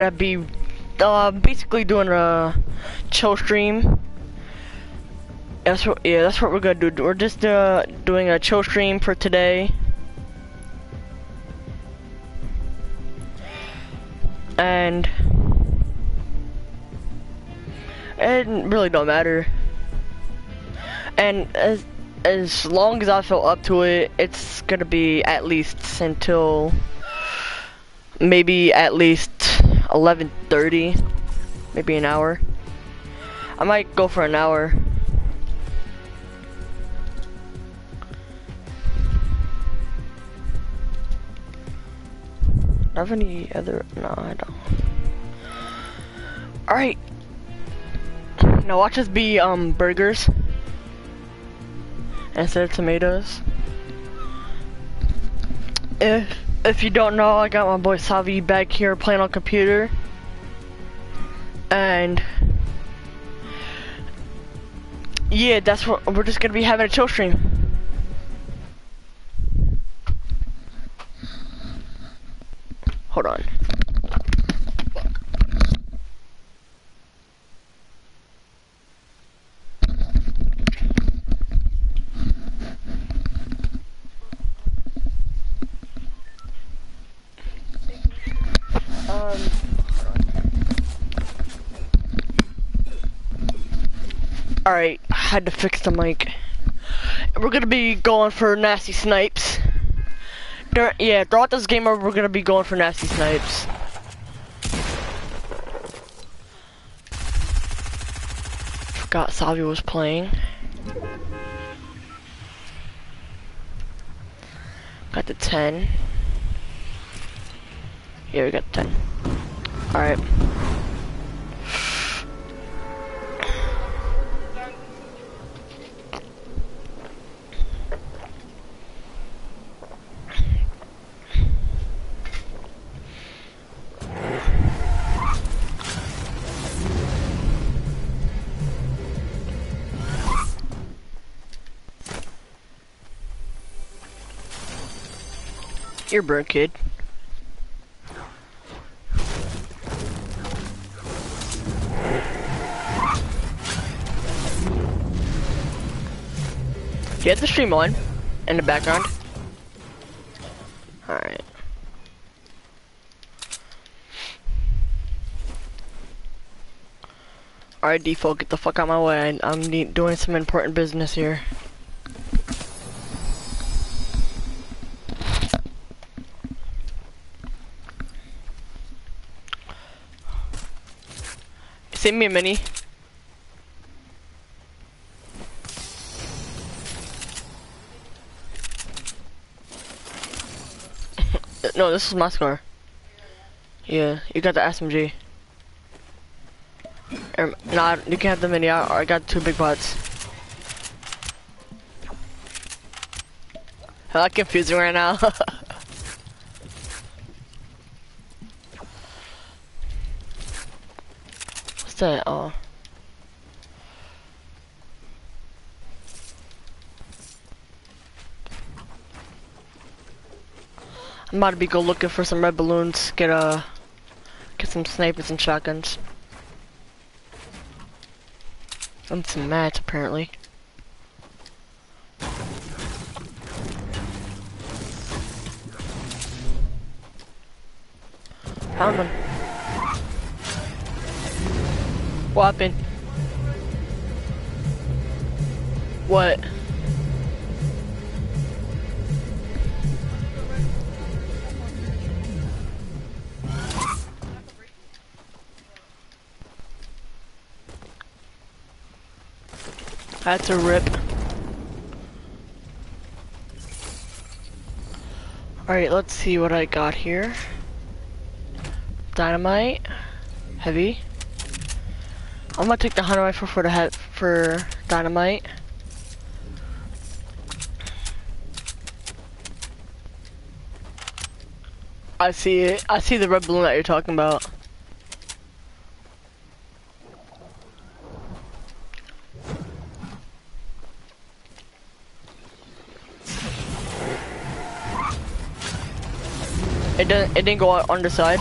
I'd be uh, basically doing a chill stream. That's what, yeah, that's what we're gonna do. We're just uh, doing a chill stream for today. And it really don't matter. And as as long as I feel up to it, it's gonna be at least until maybe at least 11:30, maybe an hour. I might go for an hour. Have any other? No, I don't. All right. Now watch this be um burgers instead of tomatoes. If if you don't know, I got my boy Savi back here playing on computer. And yeah, that's what we're just gonna be having a chill stream. Hold on. Um, Alright, had to fix the mic. We're gonna be going for nasty snipes. Dur yeah, throughout this game we're gonna be going for nasty snipes. Forgot Savi was playing. Got the 10. Yeah, we got 10. Alright. You're burnt, kid. Do you have the stream on in the background? Alright. Alright, default, get the fuck out of my way. I'm doing some important business here. Send me a mini. No, this is my scar. Yeah, you got the SMG. Um, nah, you can have the mini. I, I got two big pots. I'm not confusing right now. What's that? Oh. To be go looking for some red balloons, get a, uh, get some snipers and shotguns. And some mats apparently. Found them. What happened? What? That's a rip. Alright, let's see what I got here. Dynamite. Heavy. I'm gonna take the hunter rifle for the head for dynamite. I see it. I see the red balloon that you're talking about. It didn't. Go on the side.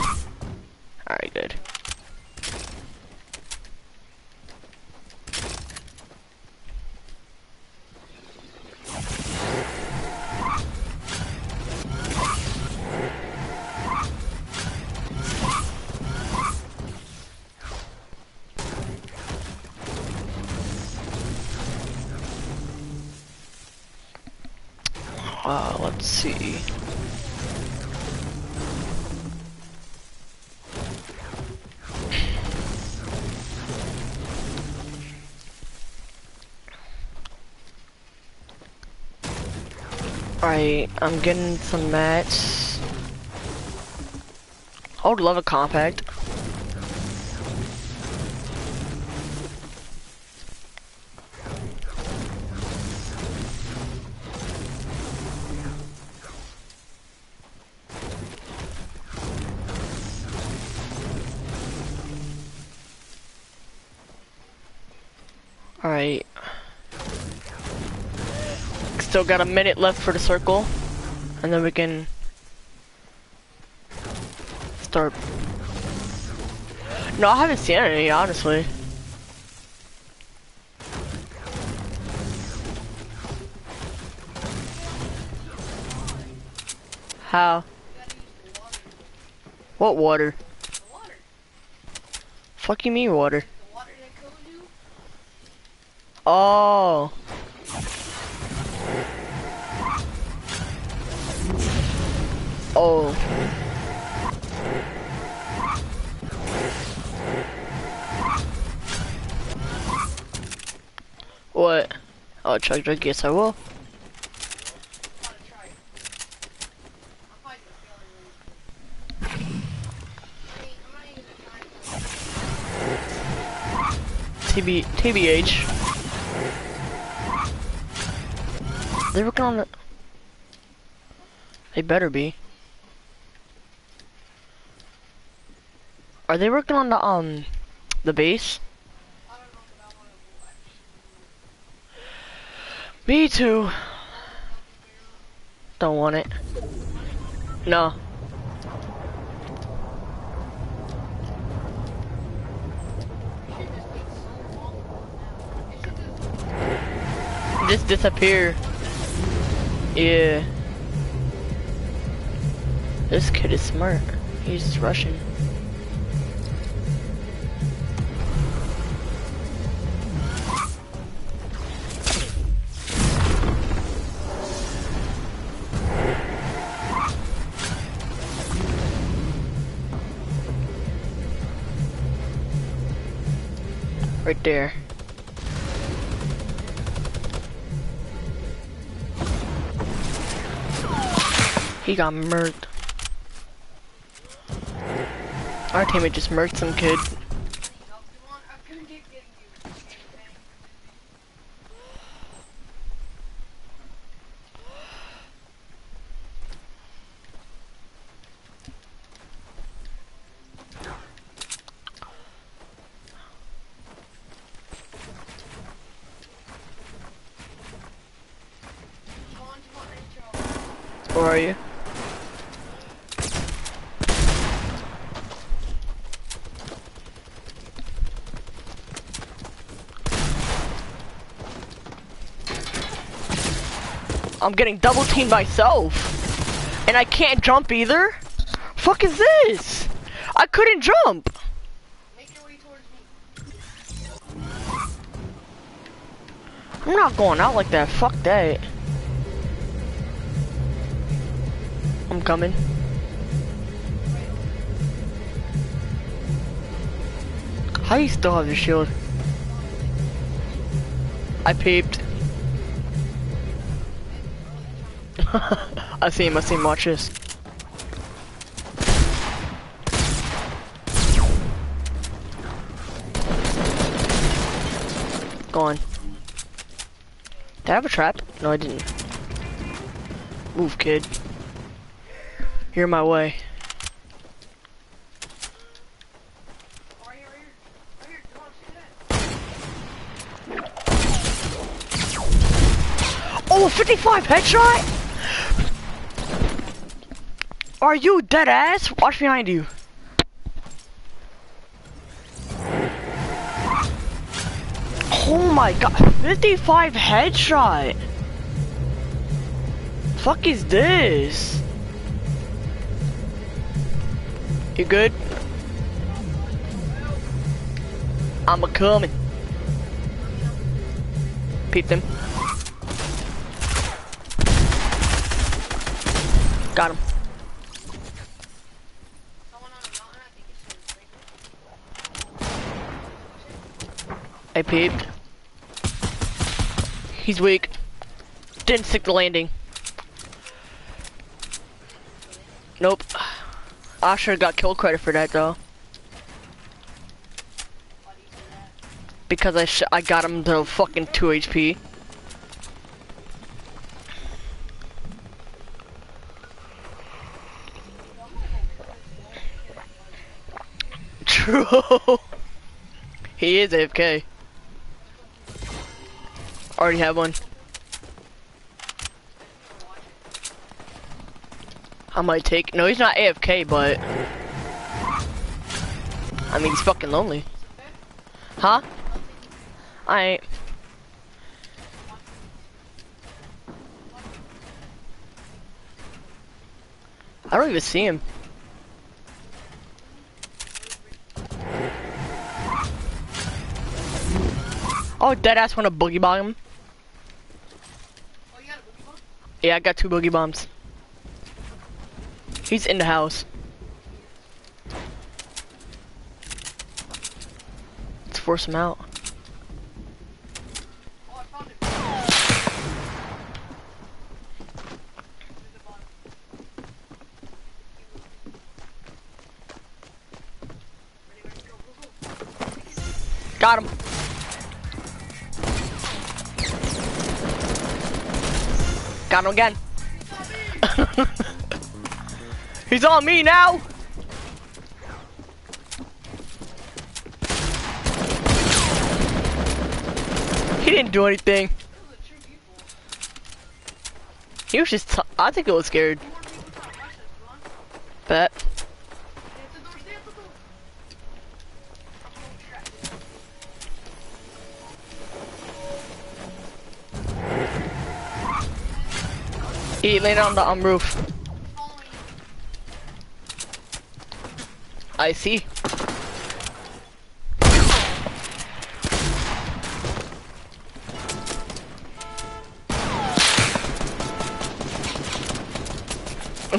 I'm getting some mats. I would love a compact. Alright. Still got a minute left for the circle. And then we can start. No, I haven't seen any, honestly. How? What water? water. Fuck you mean water? Water that killed you. Oh. I'm not even trying. TB, TBH. They working on it. They better be. Are they working on the um the base? Me too. Don't want it. No. Just disappear. Yeah. This kid is smart. He's rushing. Right there. He got murked. Our teammate just murked some kid. help you on. I couldn't get getting you. Okay. Come on, come on, intro. Where are you? I'm getting double teamed myself. And I can't jump either? Fuck is this? I couldn't jump. I'm not going out like that. Fuck that. I'm coming. How you still have your shield? I peeped. I see him, I see him, watch this. Go on. Did I have a trap? No, I didn't. Move, kid. You're my way. Oh, a 55 headshot? Are you dead ass? Watch behind you. Oh my god, 55 headshot. Fuck is this? You good? I'm a coming. Peep them. Got him. Someone on a mountain, I think it's gonna break. I peeped. He's weak. Didn't stick the landing. Nope. I should have got kill credit for that though. Because I I got him to fucking 2 HP. True. he is AFK. Already have one. I might take. No, he's not AFK, but. I mean, he's fucking lonely. Huh? I. I don't even see him. Oh, dead ass want to boogie bomb. Oh, you got a boogie bomb? Yeah, I got two boogie bombs. He's in the house. Let's force him out. Got him again. He's on me now. He didn't do anything. He was just, I think he was scared. He landed on the um, roof. I see.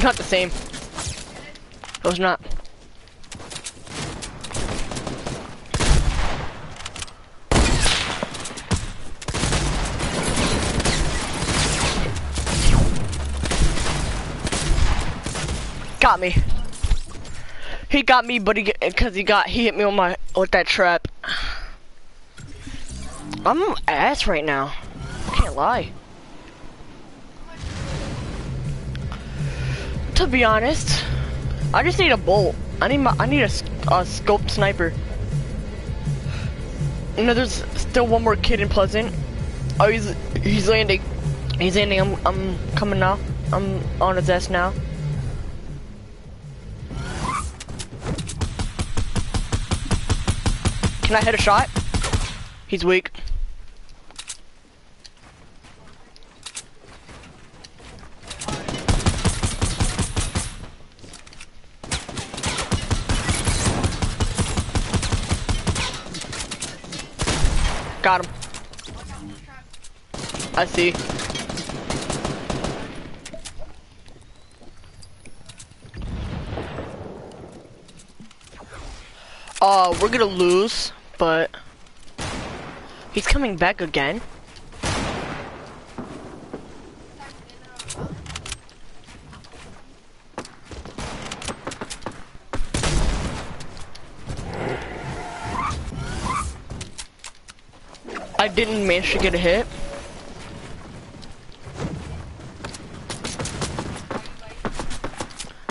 Not the same. It was not. Got me. He got me, but he because he got he hit me with my with that trap. I'm ass right now. I can't lie. To be honest, I just need a bolt. I need my I need a, a scope sniper. Know, there's still one more kid in Pleasant. Oh, he's he's landing. He's landing. I'm I'm coming now. I'm on his ass now. Can I hit a shot? He's weak. Got him. Watch out, there's traps. I see. Uh, we're gonna lose, but he's coming back again. I didn't manage to get a hit.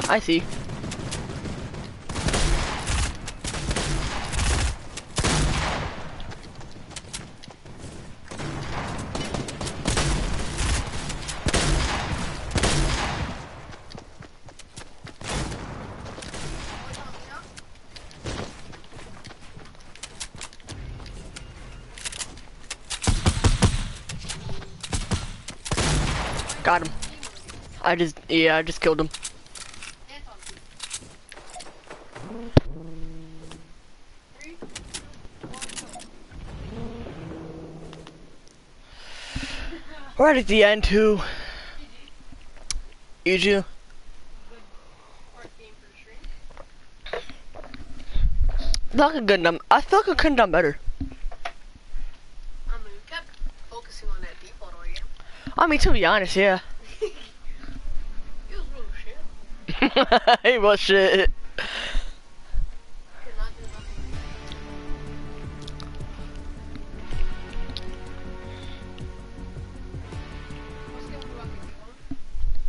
I see. Yeah, I just killed him. Right at the end, who? Iju. Like a good number. I feel like I could have done better. I mean, you kept focusing on that default, all you? I mean, to be honest, yeah. Rocket you want?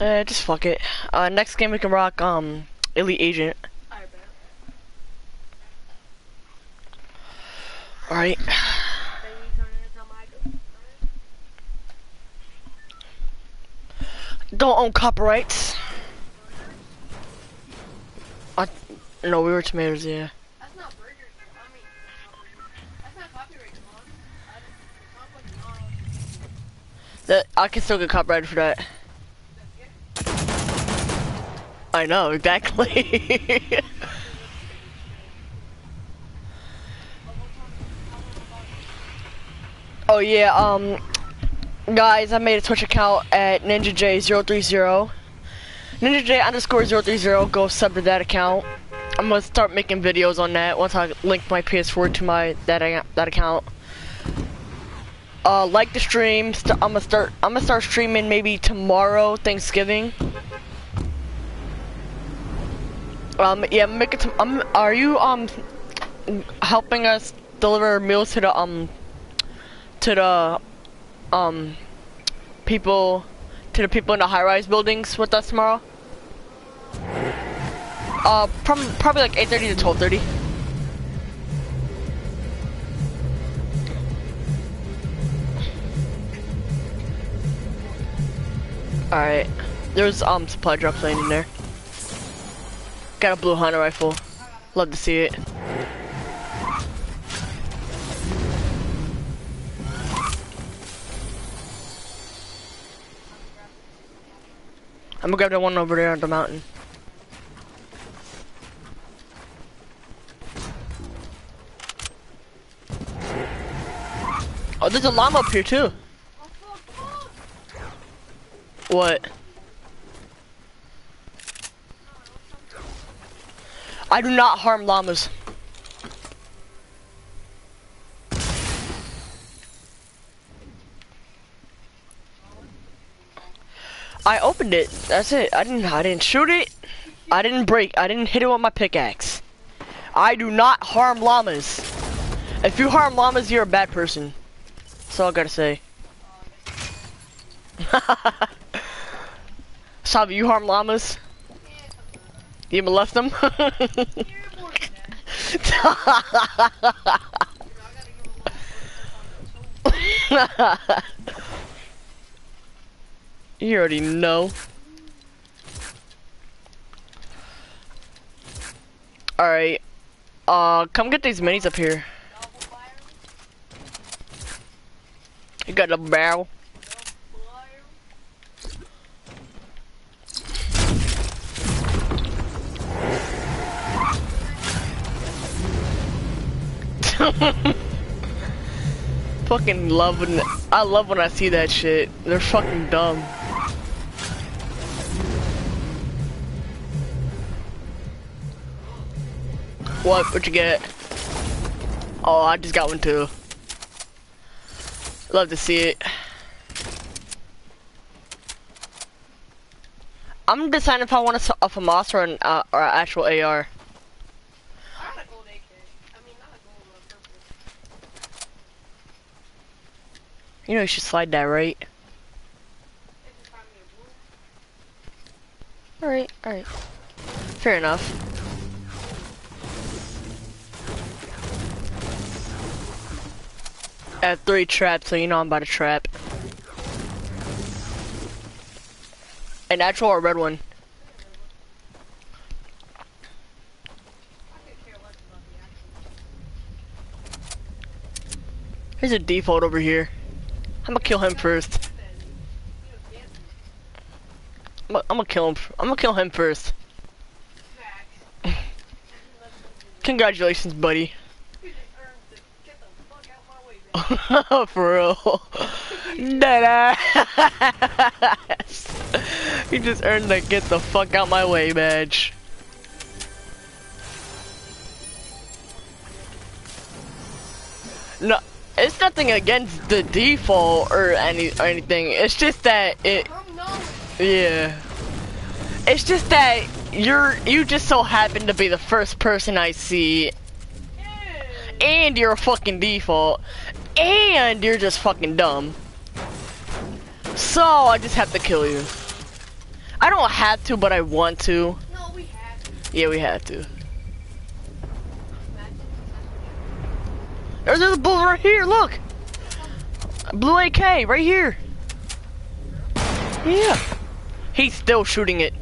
Uh, just fuck it. Uh, next game we can rock, um, Elite Agent. Alright. Don't own copyrights. I, no, we were tomatoes, yeah. That's not burgers. I mean, that's not copyright law. I don't- it's not like law. That I can still get copyrighted for that. I know exactly. oh yeah, um, guys, I made a Twitch account at NinjaJ030. NinjaJ underscore 030. Go sub to that account. I'm gonna start making videos on that once I link my PS4 to my that that account. Uh, like the stream. St I'm gonna start. I'm gonna start streaming maybe tomorrow, Thanksgiving. Um, yeah, make it. Um, are you um helping us deliver meals to the um to the um people to the people in the high-rise buildings with us tomorrow? Uh, prob probably like 8:30 to 12:30. Alright. There's um supply drops landing there. Got a blue hunter rifle. Love to see it. I'm gonna grab that one over there on the mountain. Oh, there's a llama up here too. What? I do not harm llamas. I opened it. That's it. I didn't. I didn't shoot it. I didn't break. I didn't hit it with my pickaxe. I do not harm llamas. If you harm llamas, you're a bad person. That's all I gotta say. Sabi, you harm llamas? You molest them? you already know. Alright. Uh, come get these minis up here. You got a barrel. fucking love when I love when I see that shit. They're fucking dumb. What? What you get? Oh, I just got one too. Love to see it. I'm deciding if I want a, a FAMAS or an uh, or an actual AR. You know you should slide that right. Alright, alright. Fair enough. Have three traps, so you know I'm about to trap. A natural or red one? There's a default over here. I'm gonna kill him first. I'm gonna, kill him. I'm gonna kill him first. Congratulations, buddy. You just earned the get the fuck out my way, man. For real. Dead ass. You just earned the get the fuck out my way badge. No, it's nothing against the default or any or anything. It's just that it, yeah. It's just that you're you just so happen to be the first person I see, and you're a fucking default, and you're just fucking dumb. So I just have to kill you. I don't have to, but I want to. No, we have to. Yeah, we have to. There's a bull right here. Look, blue AK right here. Yeah, he's still shooting it.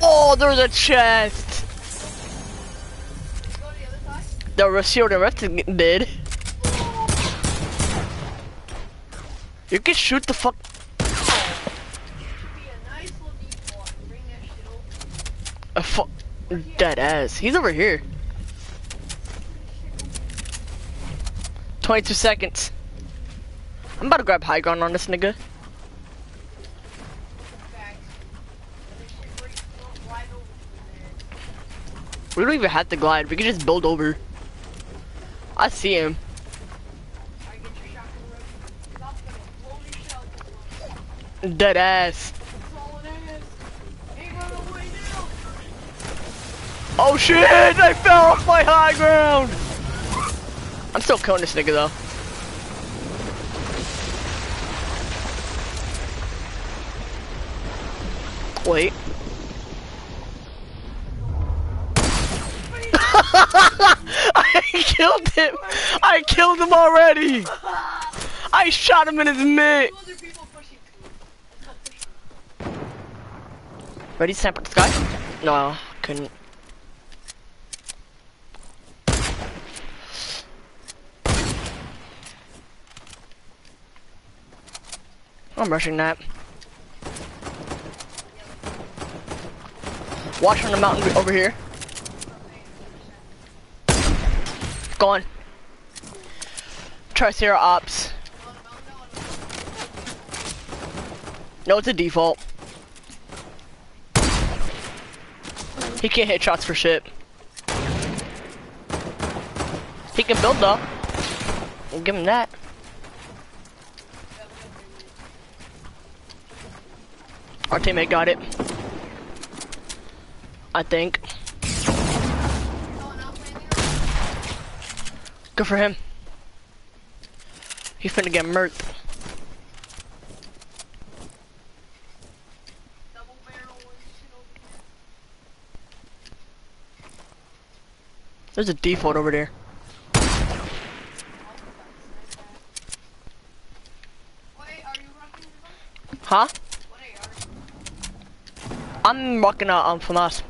Oh, there's a chest. The receiver the rest dead. You can shoot the fuck. A nice little default. Bring that shit over. A fu dead ass. He's over here. 22 seconds. I'm about to grab high ground on this nigga. We don't even have to glide. We can just build over. I see him. Dead ass. Oh shit! I fell off my high ground! I'm still killing this nigga though. Wait. I killed him! I killed him already! I shot him in his mid! Ready to snap at the sky? No, couldn't. I'm rushing that. Watch on the mountain over here. Gone. Ops. No, it's a default. He can't hit shots for shit. He can build though. We'll give him that. Our teammate got it. I think. Good for him. He's finna get murked. There's a default over there. Huh? I'm rocking out um, from us.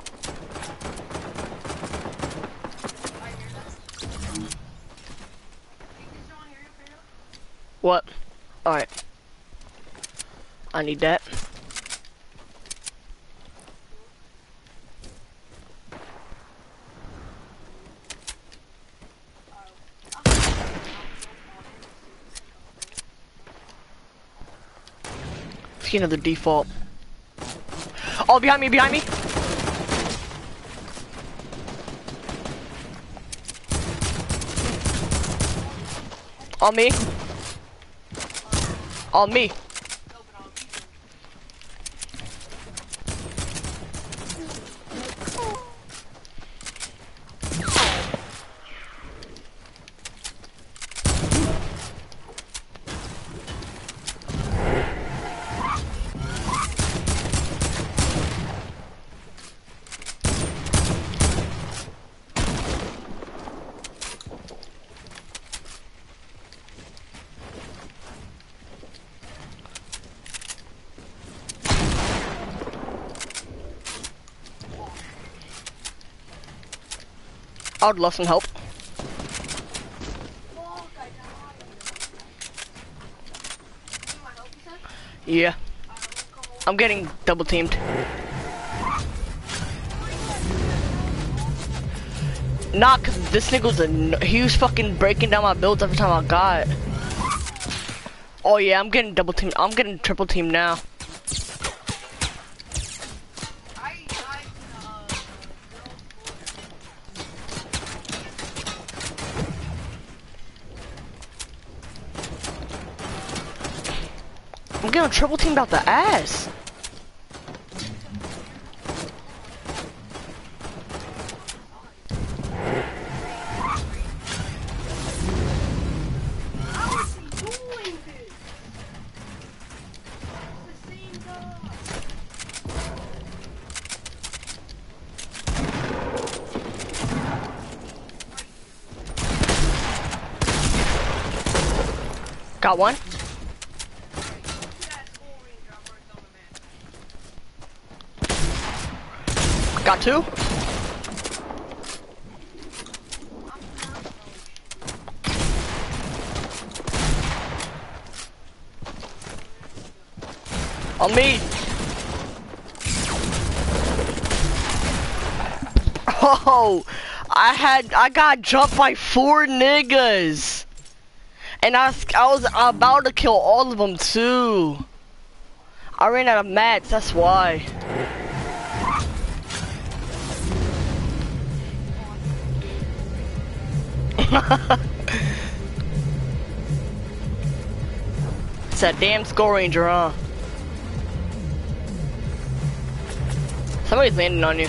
I need that. See another default. Oh, behind me, behind me. On me. On me. I would love some help. Yeah. I'm getting double teamed. Nah, cause this nigga was a, he was fucking breaking down my builds every time I got. Oh yeah, I'm getting double teamed. I'm getting triple teamed now. Triple teamed out the ass. How is he doing this? It's the same guy. Got one. Look at that Skull Ranger I marked on Two. On me. Oh, I had I got jumped by four niggas, and I I was about to kill all of them too. I ran out of mats. That's why. it's that damn Skull Ranger, huh? Somebody's landing on you.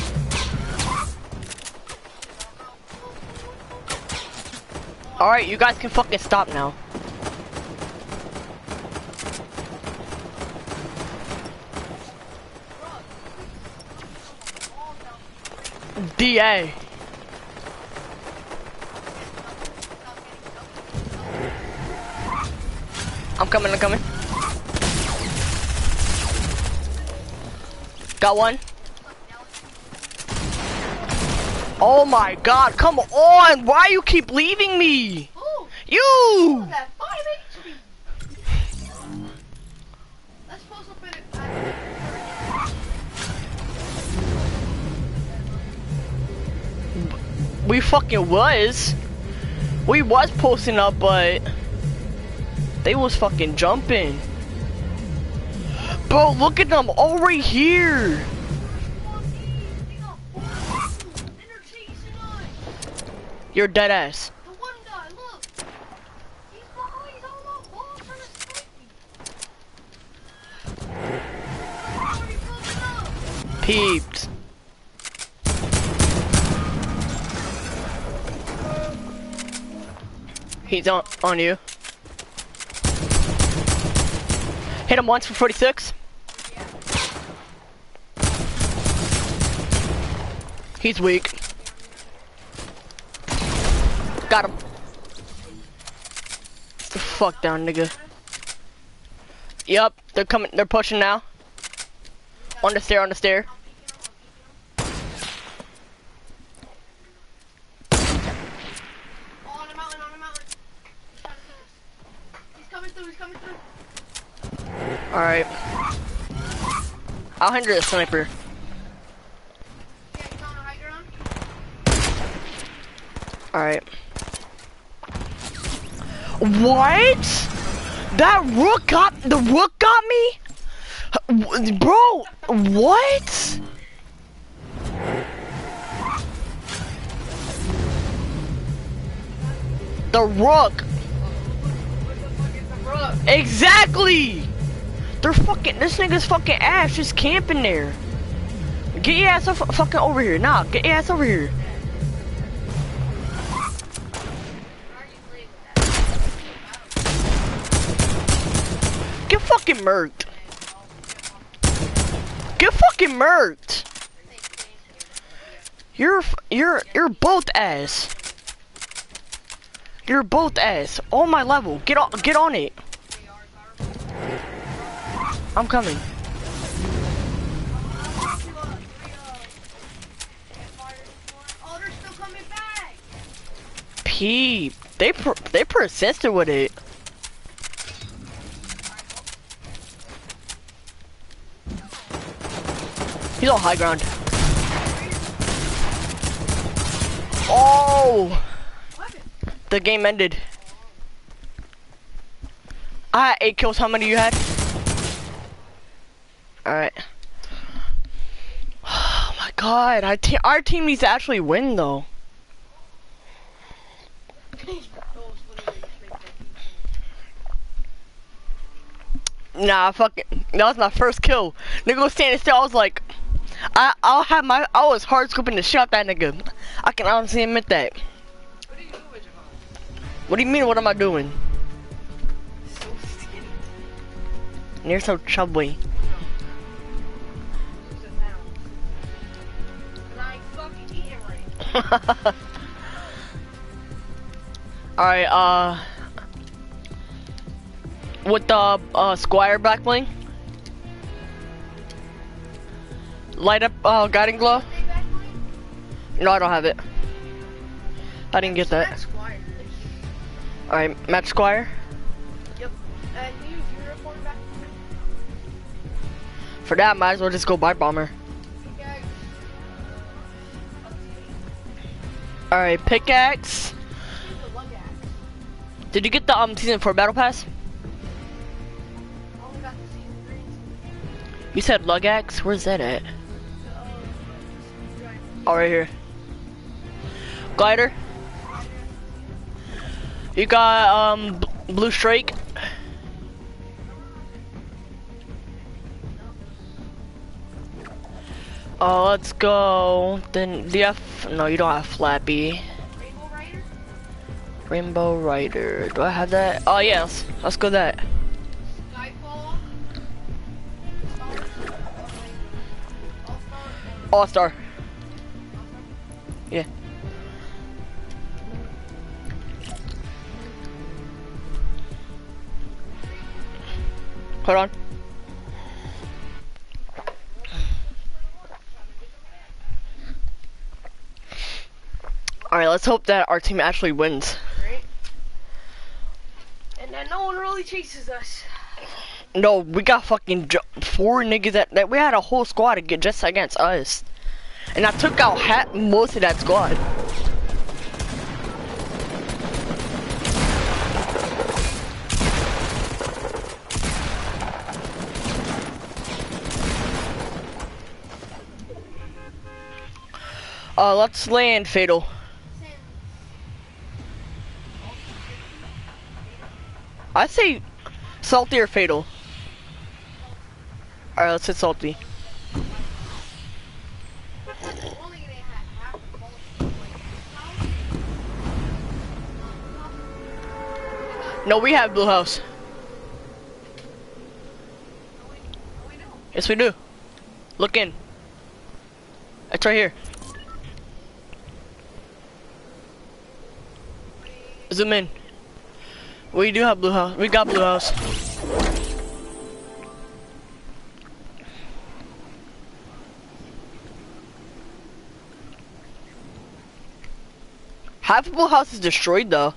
Alright, you guys can fucking stop now. DA. I'm coming, I'm coming. Got one. Oh my god, come on! Why you keep leaving me? Who? You! That 5 HP. Let's post up in it. We fucking was. We was posting up, but they was fucking jumping. Bro, look at them all right here. You're dead ass. Look. He's on he's almost ball trying to snipe me. Already broken up. Peeped. He's on on you. Hit him once for 46. He's weak. Got him. The fuck down, nigga. Yup, they're coming. They're pushing now. On the stair. On the stair. Oh, on the mountain, on the mountain. He's trying to kill us. He's coming through, he's coming through. All right. I'll hinder the sniper. Yeah, he's on a high ground. All right. What? That rook got the rook got me, bro. What? The rook. Exactly. They're fucking. This nigga's fucking ass just camping there. Get your ass off, fucking over here. Nah, get your ass over here. Get fucking murked. Get fucking murked. You're you're you're both ass. You're both ass. On my level. Get on get on it. I'm coming. Oh, they're still coming back. Peep. They per they persisted with it. He's on high ground. Oh, the game ended. I had eight kills. How many you had? All right. Oh my god, our, te our team needs to actually win though. Nah, fucking, that was my first kill. Nigga was standing still. I was like, I, I'll have my, I was hard scooping the shot that nigga. I can honestly admit that. What doing, Javon? What do you mean? What am I doing? So. You're so chubby. Alright, uh, with the uh, Squire back bling, light up uh, guiding glow. Stay back, Mike. No, I don't have it. I didn't get that. Alright, Matt Squire. Yep. And use your report back. For that, might as well just go buy bomber. Alright, pickaxe. Did you get the um season four battle pass? You said lug axe. Where's that at? Right. Oh, right here. Glider. You got um blue strike. Oh, let's go. Then the F. No, you don't have Flappy. Rainbow Rider. Rainbow Rider. Do I have that? Oh yes. Let's go that. All Star. Yeah. Hold on. Alright, let's hope that our team actually wins. Right. And then no one really chases us. No, we got fucking four niggas that, that we had a whole squad just against us. And I took out ha- most of that squad. Uh, let's land Fatal. I say salty or Fatal. Alright, let's hit salty. No, we have Blue House. Yes, we do. Look in. It's right here. Zoom in. We do have Blue House. We got Blue House. Half of Blue House is destroyed though.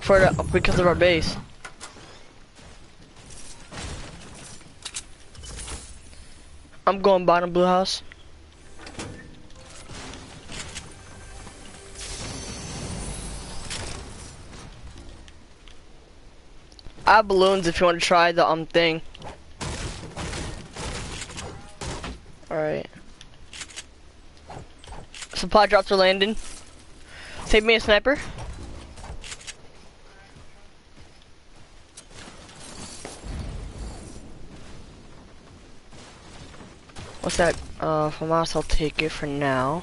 For the, because of our base. I'm going bottom Blue House. I have balloons if you want to try the um thing. Alright. Supply drops are landing. Save me a sniper. What's that? Uh, from I'll take it for now.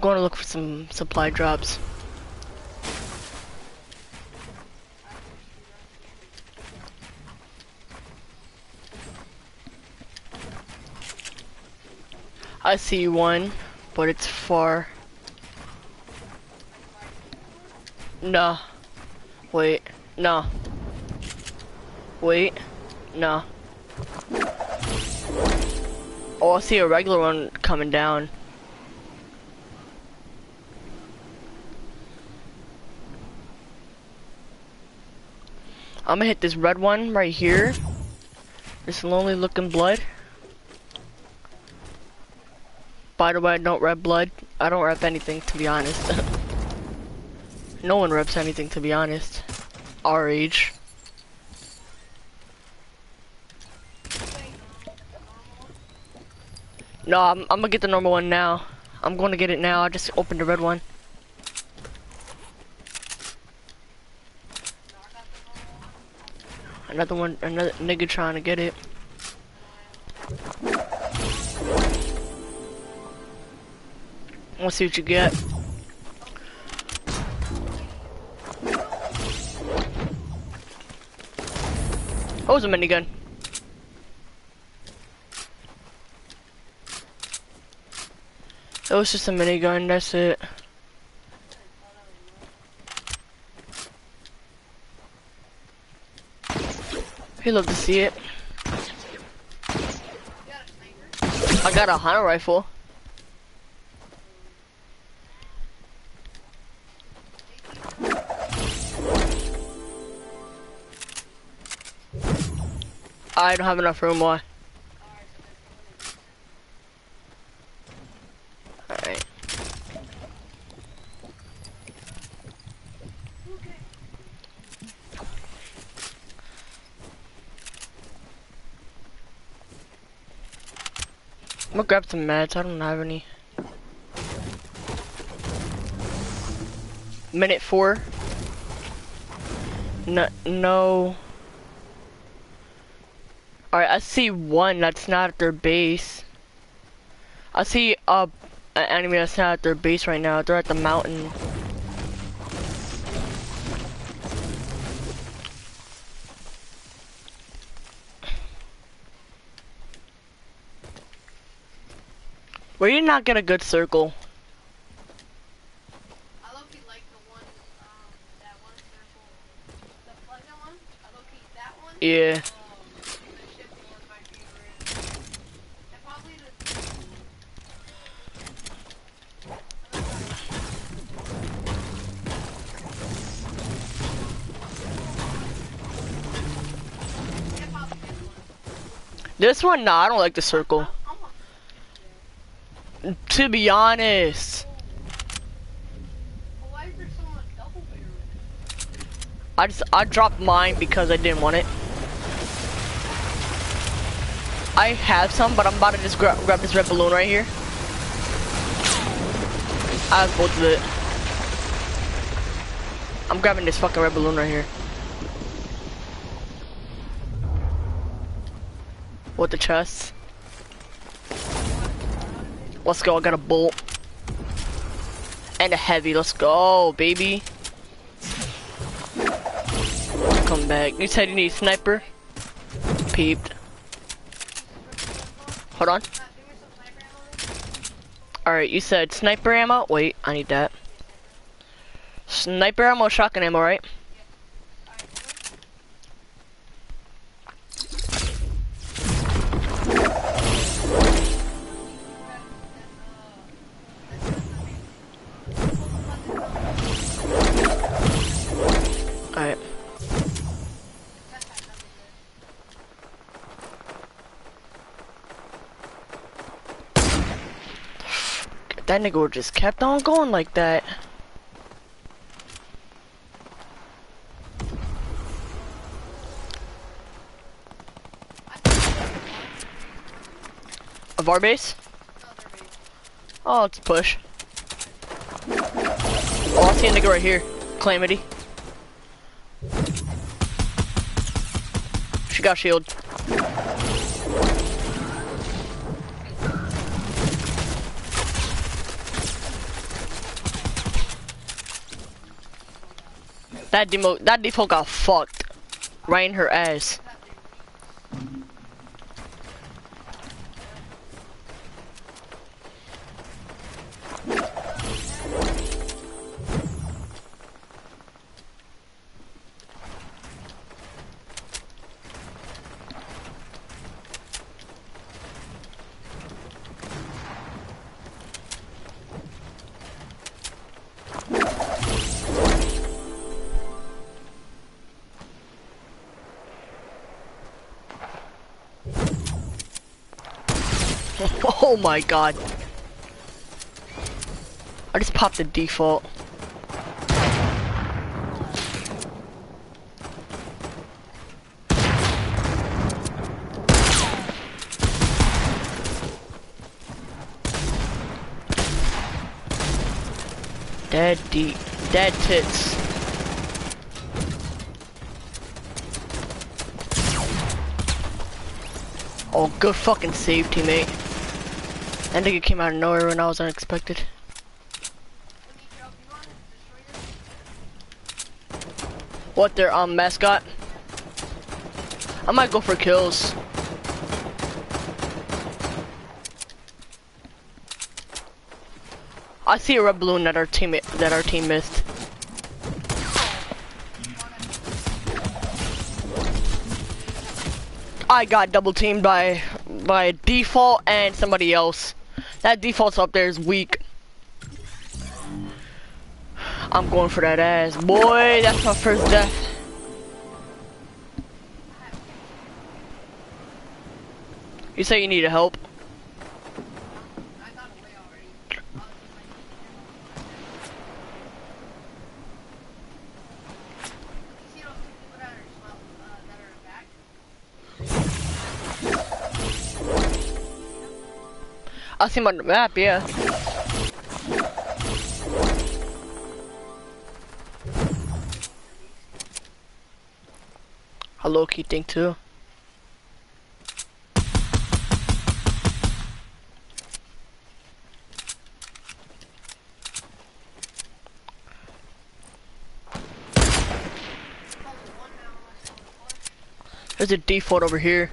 Going to look for some supply drops. I see one, but it's far. No. Wait. No. Wait. No. Oh, I see a regular one coming down. I'm gonna hit this red one right here. This lonely looking blood. By the way, I don't rep blood. I don't rep anything to be honest. no one reps anything to be honest. Our age. No, I'm, I'm gonna get the normal one now. I'm gonna get it now. I just opened the red one. Another one, another nigga trying to get it. Let's see what you get. Oh, it's a minigun. It was just a minigun, that's it. He'd love to see it. I got a hunter rifle. I don't have enough room, why? Grab some meds, I don't have any. Minute four. No, no. Alright, I see one that's not at their base. I see uh, an enemy that's not at their base right now. They're at the mountain. Where you not get a good circle? I low key like the one, um, that one circle, the pleasant one. I low key that one. Yeah. Um, the shifting one's my favorite. And probably the. Yeah, probably this one. This one, nah, I don't like the circle. To be honest? I just I dropped mine because I didn't want it. I have some, but I'm about to just gra grab this red balloon right here. I have both of it. I'm grabbing this fucking red balloon right here. What the chest. Let's go, I got a bolt. And a heavy, let's go, baby. Come back. You said you need sniper? Peeped. Hold on. Alright, you said sniper ammo? Wait, I need that. Sniper ammo, shotgun ammo, right? That nigga just kept on going like that. Of our base? Oh, it's a push. Oh, I see a nigga right here. Calamity. She got shield. That demo, that default got fucked. Right in her ass. Oh my god. I just popped the default. Dead deep. Dead tits. Oh, good fucking save, teammate. That nigga came out of nowhere when I was unexpected. What, their um mascot? I might go for kills. I see a red balloon that our team that our team missed. I got double teamed by by default and somebody else. That default's up there is weak. I'm going for that ass. Boy, that's my first death. You say you need help? I see him on the map, yeah. I low key think too. There's a default over here.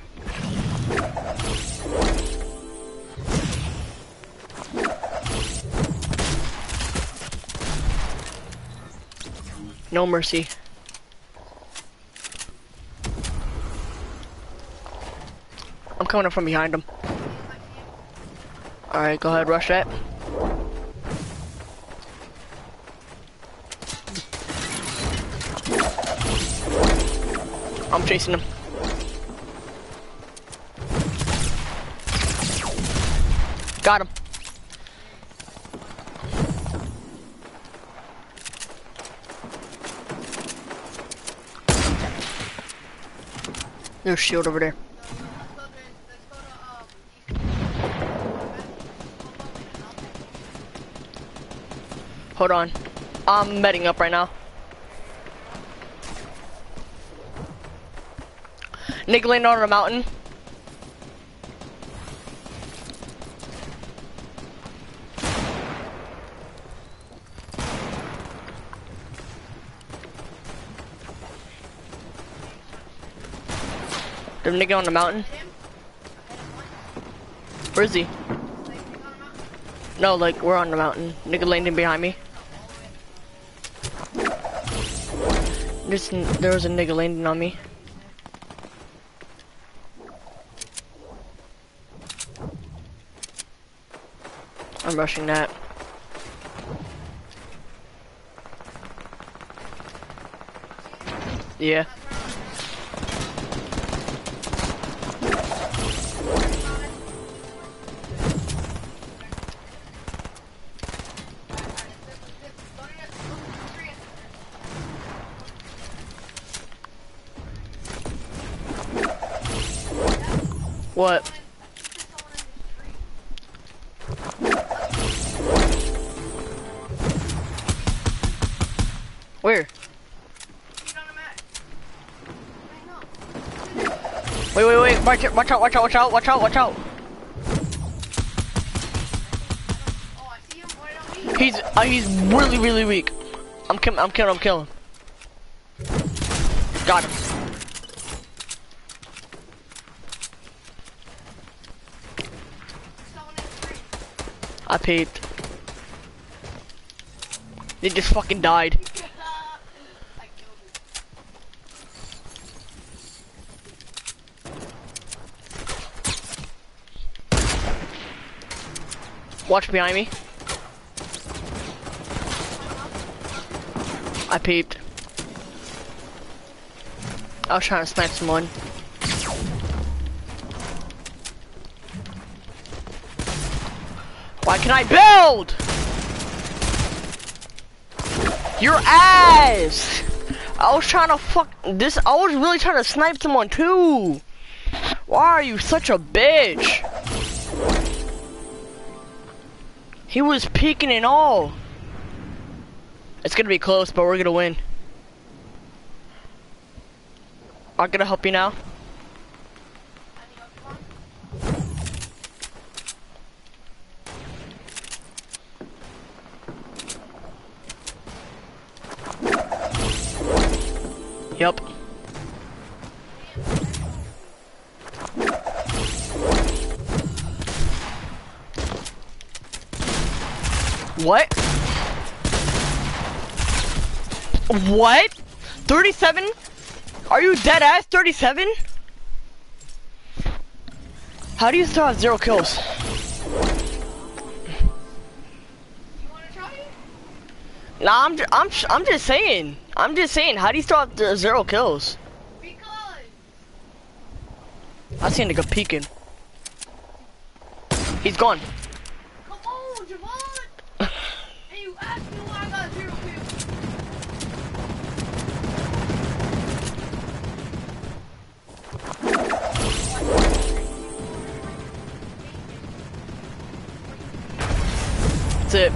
No mercy. I'm coming up from behind him. Alright, go ahead, rush that. I'm chasing him. Got him. There's shield over there. Hold on. I'm medding up right now. Niggling on a mountain. The nigga on the mountain. Where is he? No, like, we're on the mountain. Nigga landing behind me. There's, there was a nigga landing on me. I'm rushing that. Yeah. Wait, wait, watch out, watch out, watch out, watch out, watch out. He's, uh, he's really, really weak. I'm killing, I'm killing, I'm killing. Got him. I paid. They just fucking died. Watch behind me. I peeped. I was trying to snipe someone. Why can I build? Your ass! I was trying to fuck this. I was really trying to snipe someone too. Why are you such a bitch? He was peeking and all. It's gonna be close, but we're gonna win. I'm gonna help you now. What? 37? Are you dead ass 37? How do you still have zero kills? Nah, I'm, I'm, I'm just saying. I'm just saying. How do you still have zero kills? Because I seen a nigga peeking. He's gone. That's it.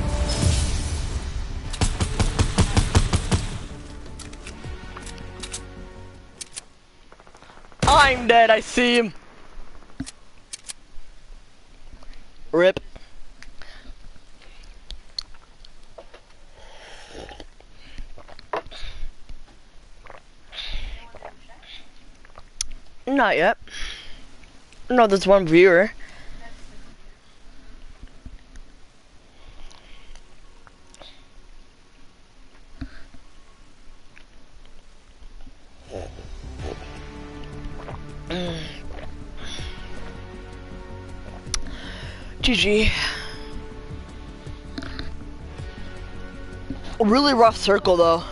I'm dead, I see him. Rip. Not yet. No, there's one viewer. GG. Really rough circle though.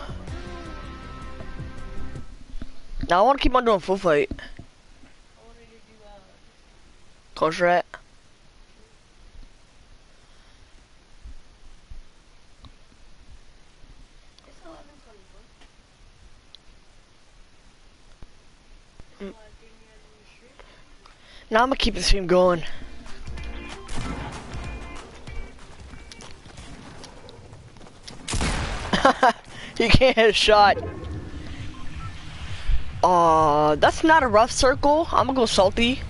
Now I want to keep on doing Food Fight. Close rat. it's 11:24. It's, getting you out of the street. Now I'm gonna keep the stream going. you can't hit a shot. Uh, that's not a rough circle. I'm gonna go salty.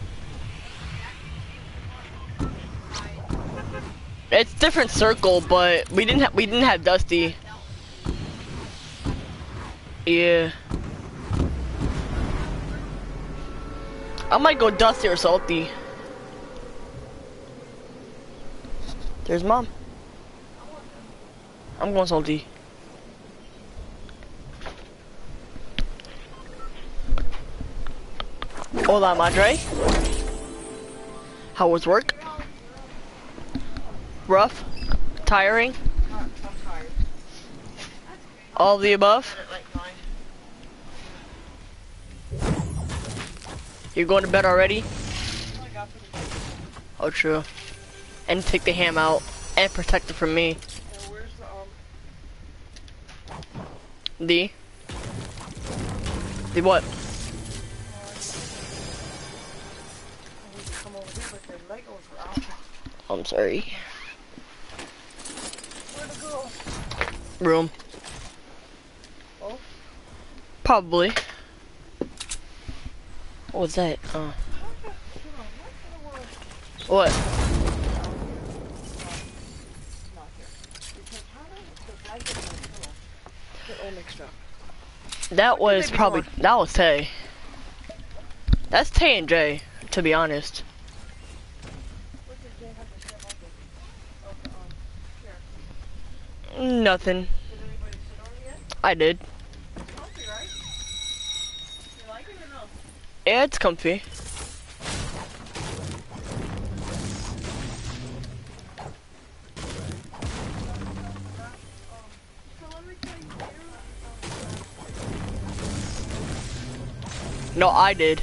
It's different circle, but we didn't have we didn't have Dusty. Yeah. I might go Dusty or Salty. There's mom. I'm going Salty. Hola, Madre. How was work? Rough? Tiring? All the above? You're going to bed already? Oh, true. And take the ham out and protect it from me. The? The what? I'm sorry. Where'd it go? Room. Oh? Probably. What was that? Uh, what? Not here. Because how did the blanket and the pillow get all mixed up? That was probably, that was Tay. That's Tay and Jay, to be honest. What did Jay have to say about the, of the, um, chair? Nothing. I did. Comfy, right? Like it no? Yeah, it's comfy. No, I did.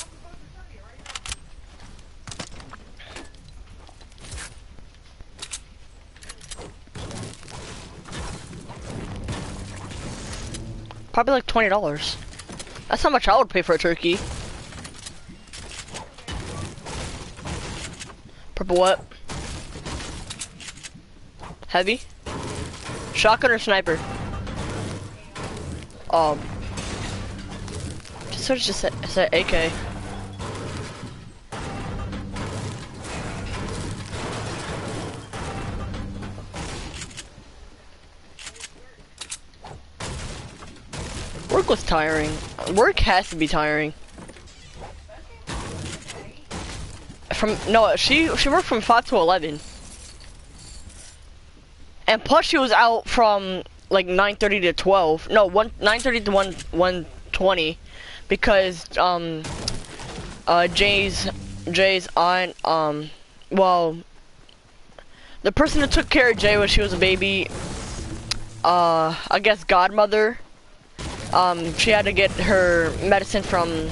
Probably like twenty dollars. That's how much I would pay for a turkey. Purple what? Heavy? Shotgun or sniper? Um. Just sort of just said, said AK. Was tiring. Work has to be tiring. From no, she she worked from five to eleven, and plus she was out from like nine thirty to twelve. No, one nine thirty to one one twenty, because um uh Jay's Jay's aunt um well the person that took care of Jay when she was a baby uh I guess godmother um, she had to get her medicine from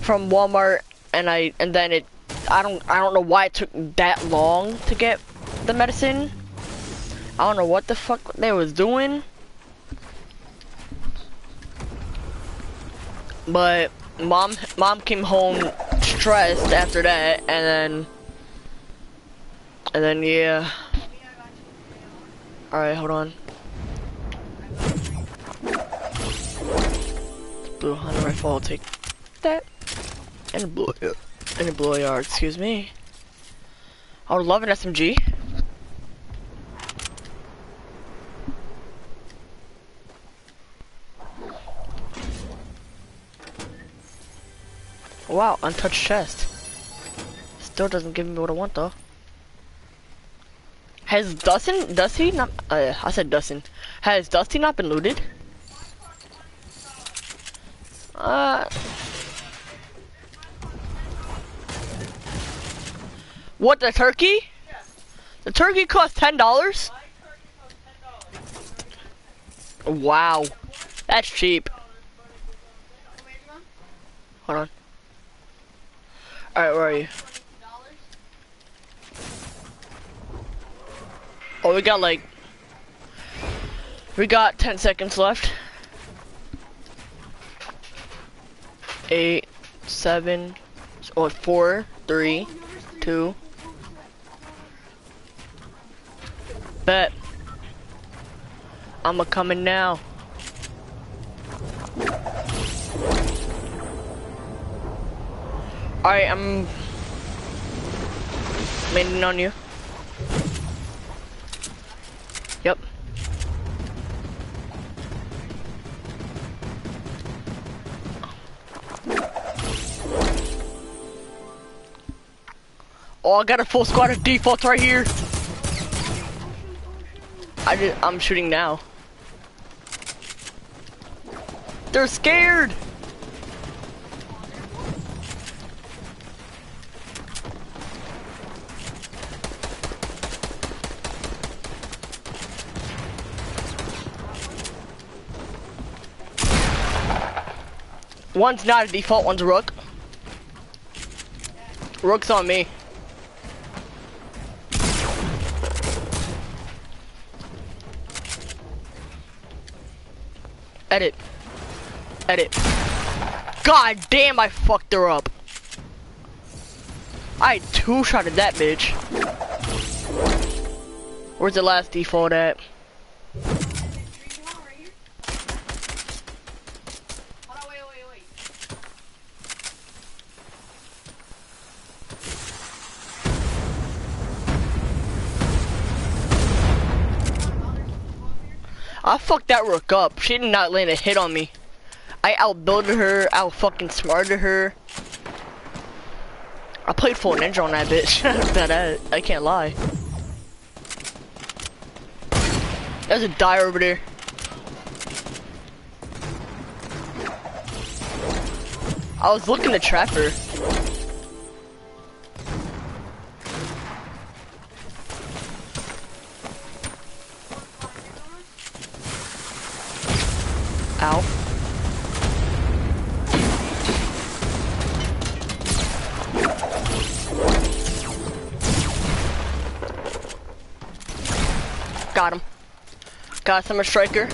from Walmart, and I and then it I don't I don't know why it took that long to get the medicine. I don't know what the fuck they was doing, but mom mom came home stressed after that, and then and then yeah. All right, hold on. Blue hunter rifle. I'll take that. And a blue, and a blue AR, excuse me. I would love an SMG. Wow, untouched chest. Still doesn't give me what I want though. Has Dustin, Dusty not, uh, I said Dustin. Has Dusty not been looted? Uh. What, the turkey? The turkey cost $10? My turkey cost ten dollars. Wow. That's cheap. Hold on. Alright, where are you? Oh, we got like... We got 10 seconds left. Eight, seven, or four, three, two. Bet. I'm a coming now. I'm landing on you. Oh, I got a full squad of defaults right here. I did, I'm shooting now. They're scared. One's not a default, one's a rook. Rook's on me. Edit. Edit. God damn, I fucked her up. I two shotted that bitch. Where's the last default at? Three more right here. Hold on, wait, wait, wait. I fucked that rook up. She did not land a hit on me. I outbuilded her, out fucking smarted her. I played full ninja on that bitch. that I, I can't lie. There's a die over there. I was looking to trap her. Got a Striker.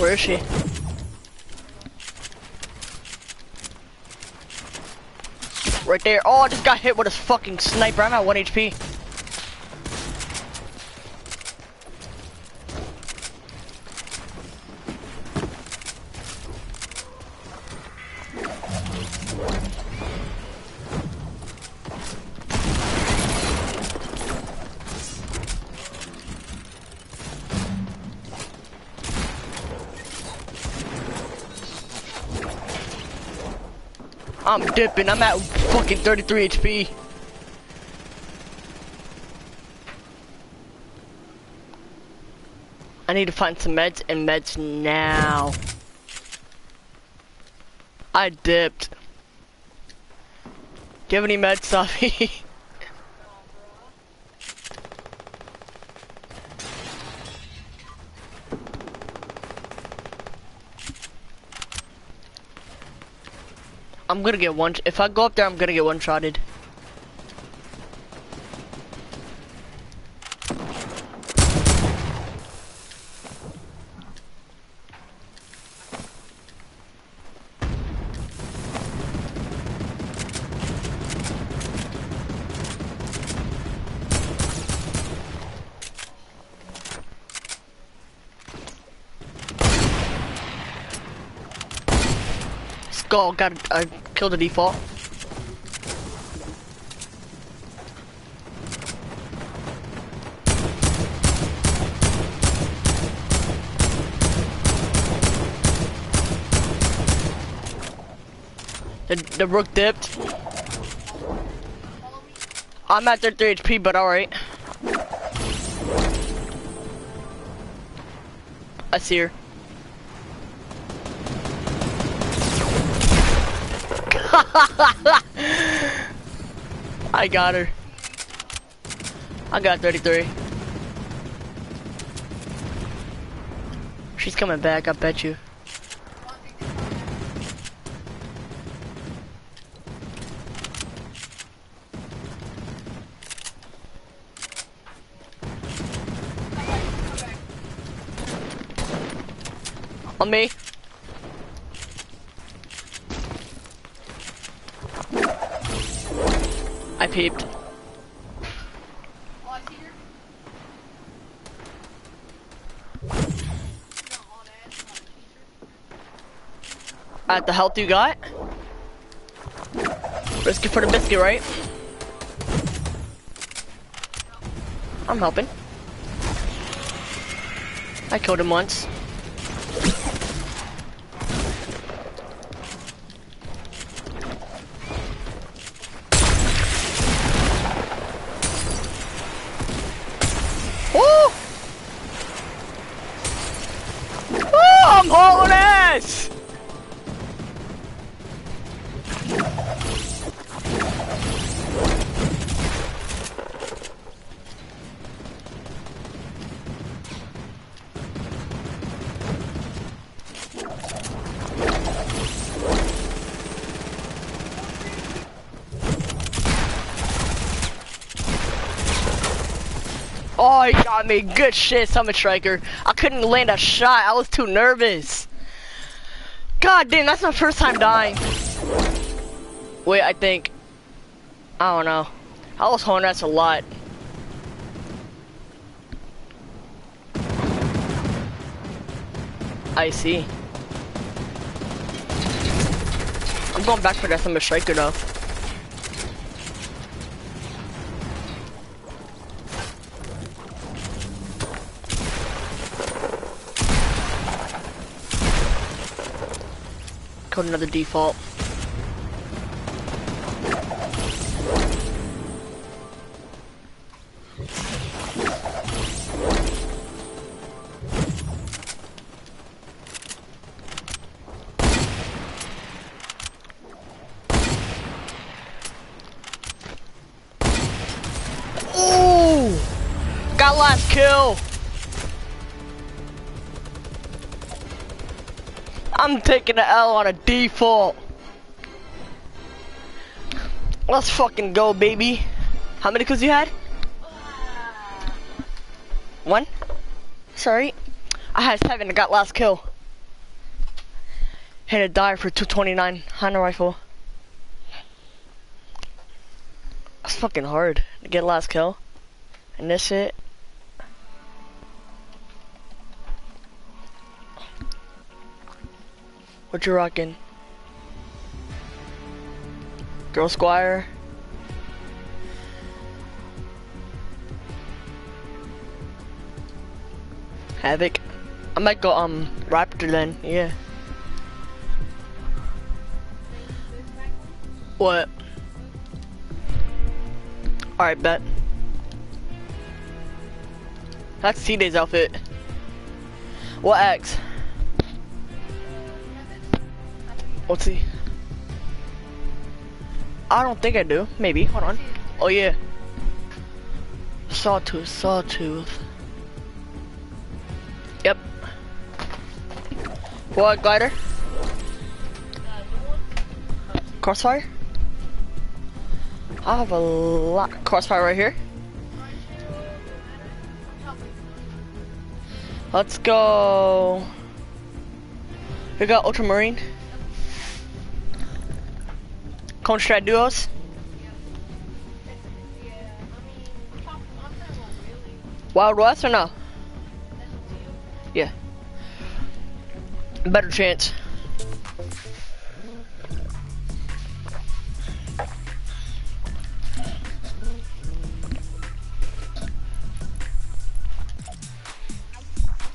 Where is she? Right there. Oh, I just got hit with a fucking sniper. I'm at 1 HP. I'm dipping. I'm at fucking 33 HP. I need to find some meds and meds now. I dipped. Do you have any meds, Safi? I'm gonna get one. If I go up there, I'm gonna get one shotted. Got. I uh, killed the default. The, the rook dipped. I'm at 33 HP, but alright. I see her. I got her. I got 33. She's coming back, I bet you. On, take this one. Come back, come back. On me. I peeped. Oh, I see her. She's not on ass, not teacher. At the health you got? Risk it for the biscuit, right? I'm helping. I killed him once. Got me. Good shit, Summit Striker. I couldn't land a shot. I was too nervous. God damn, that's my first time dying. Wait, I think. I don't know. I was holding that a lot. I see. I'm going back for that Summit Striker though. Code another default. Taking the L on a default. Let's fucking go, baby. How many kills you had? One? Sorry. I had seven. I got last kill. Had to die for 229 Hunter rifle. That's fucking hard to get last kill. And this shit. What you rocking? Girl Squire. Havoc. I might go um Raptor then, yeah. What? Alright, bet. That's C-Day's outfit. What X? What's he? I don't think I do. Maybe. Hold on. Oh yeah. Sawtooth, sawtooth. Yep. What glider? Crossfire? I have a lot. Crossfire right here. Let's go. We got Ultramarine. Cone Strat Duos. Wild West or no? Yeah. Better chance.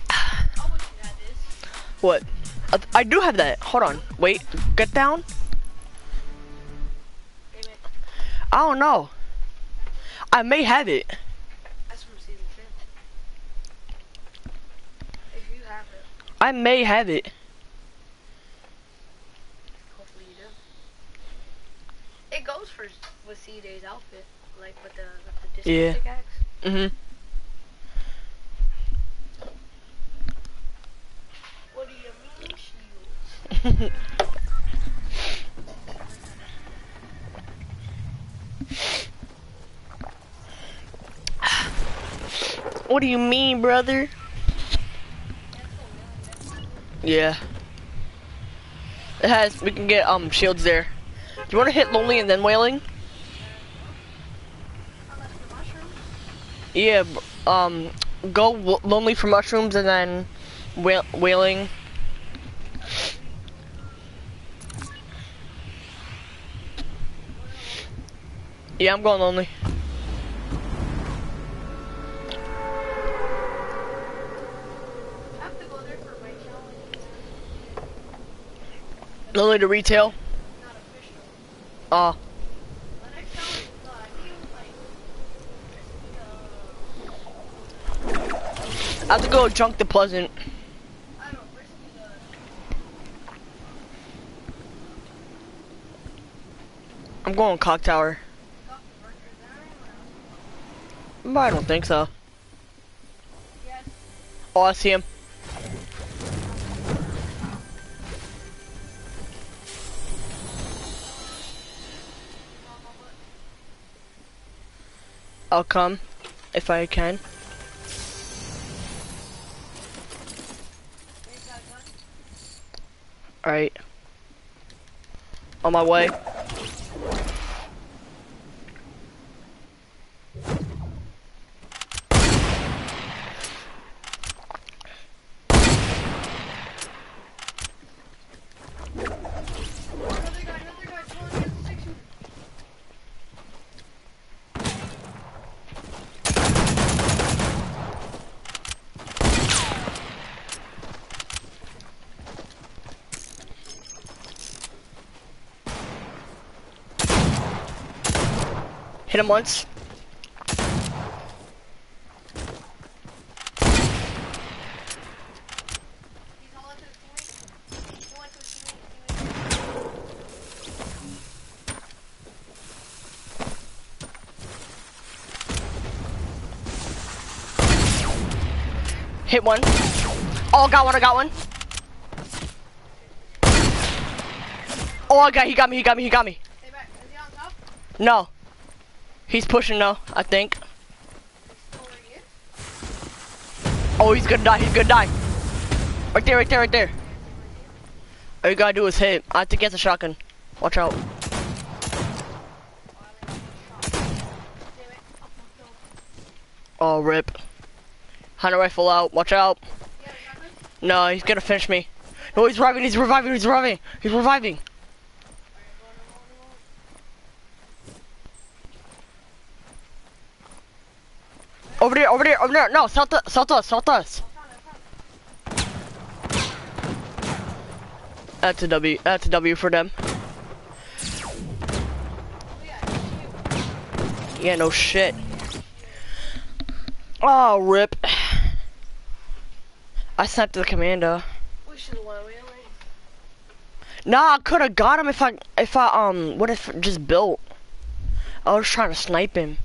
What? Uh, I do have that. Hold on. Wait. Get down. I don't know. I may have it. That's from season. If you have it, I may have it. hopefully you do. It goes for with C Day's outfit, like with the with the Yeah. disco pickaxe. Mhm. What do you mean shields? what do you mean, brother? Yeah. It has. We can get um shields there. Do you want to hit lonely and then wailing? Yeah. Um. Go lonely for mushrooms and then wail- wailing. Yeah, I'm going lonely. Lonely to retail. Ah. Uh, I have to go junk the pleasant. I'm going cock tower. stuff workers there. But I don't think so. Yes. Oh, I see him. I'll come if I can. Alright. On my way. Hit him once. He's all into his teammate. He went to his teammate. teammate. Hit one. Oh, got one, I got one. Oh, I got, he got me, he got me, he got me. Stay back. Is he on top? No. He's pushing now, I think. Oh, he's gonna die, he's gonna die. Right there, right there, right there. All you gotta do is hit. I think he has a shotgun. Watch out. Oh, rip. Hunter rifle out, watch out. No, he's gonna finish me. No, he's reviving, he's reviving, he's reviving. He's reviving. Alright, go on, go on, go on. Over there, over there, over there. No, south, south us, south us. That's a W. That's a W for them. Yeah, no shit. Oh, rip. I snapped the really. Nah, I could have got him if I, if I, um, what if just built? I was trying to snipe him.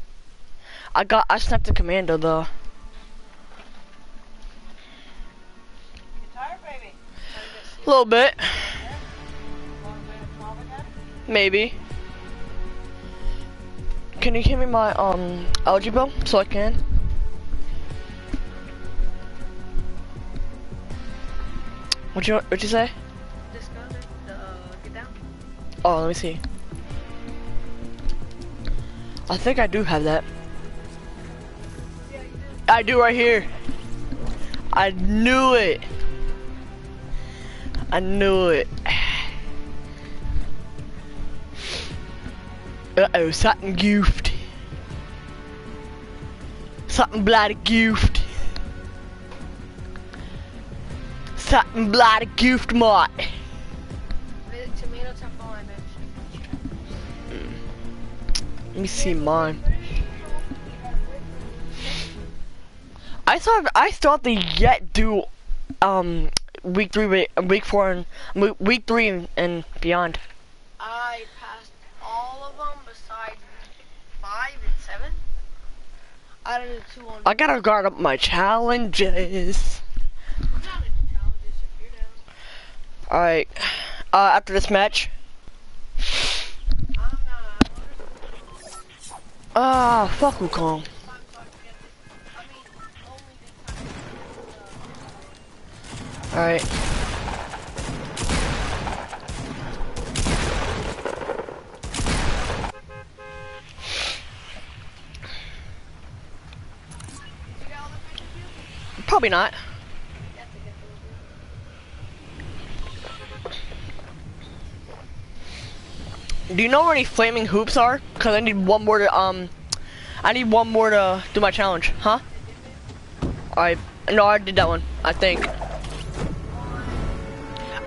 I got, I snapped the commander though. Tired. A little bit, Want to play with mom again? maybe. Can you give me my, um, algae algebra so I can? What'd you, what'd you say? The, uh. Oh, let me see. I think I do have that. Yeah, you did. I do right here. I knew it. I knew it. Uh oh, something goofed. Something bloody goofed. Something bloody goofed, mate. Really, tomato temple and then Let me see mine. I saw. I still have to yet do, um, week three, week, week four, and week- week three and, and beyond. I passed all of them besides five and seven. I did two on. I gotta guard up my challenges. I'm not into challenges if you're down. All right. Uh, after this match. Ah, fuck Wukong. You? Probably not. Do you know where any flaming hoops are? Cause I need one more to um, I need one more to do my challenge, huh? Alright, no, I did that one. I think.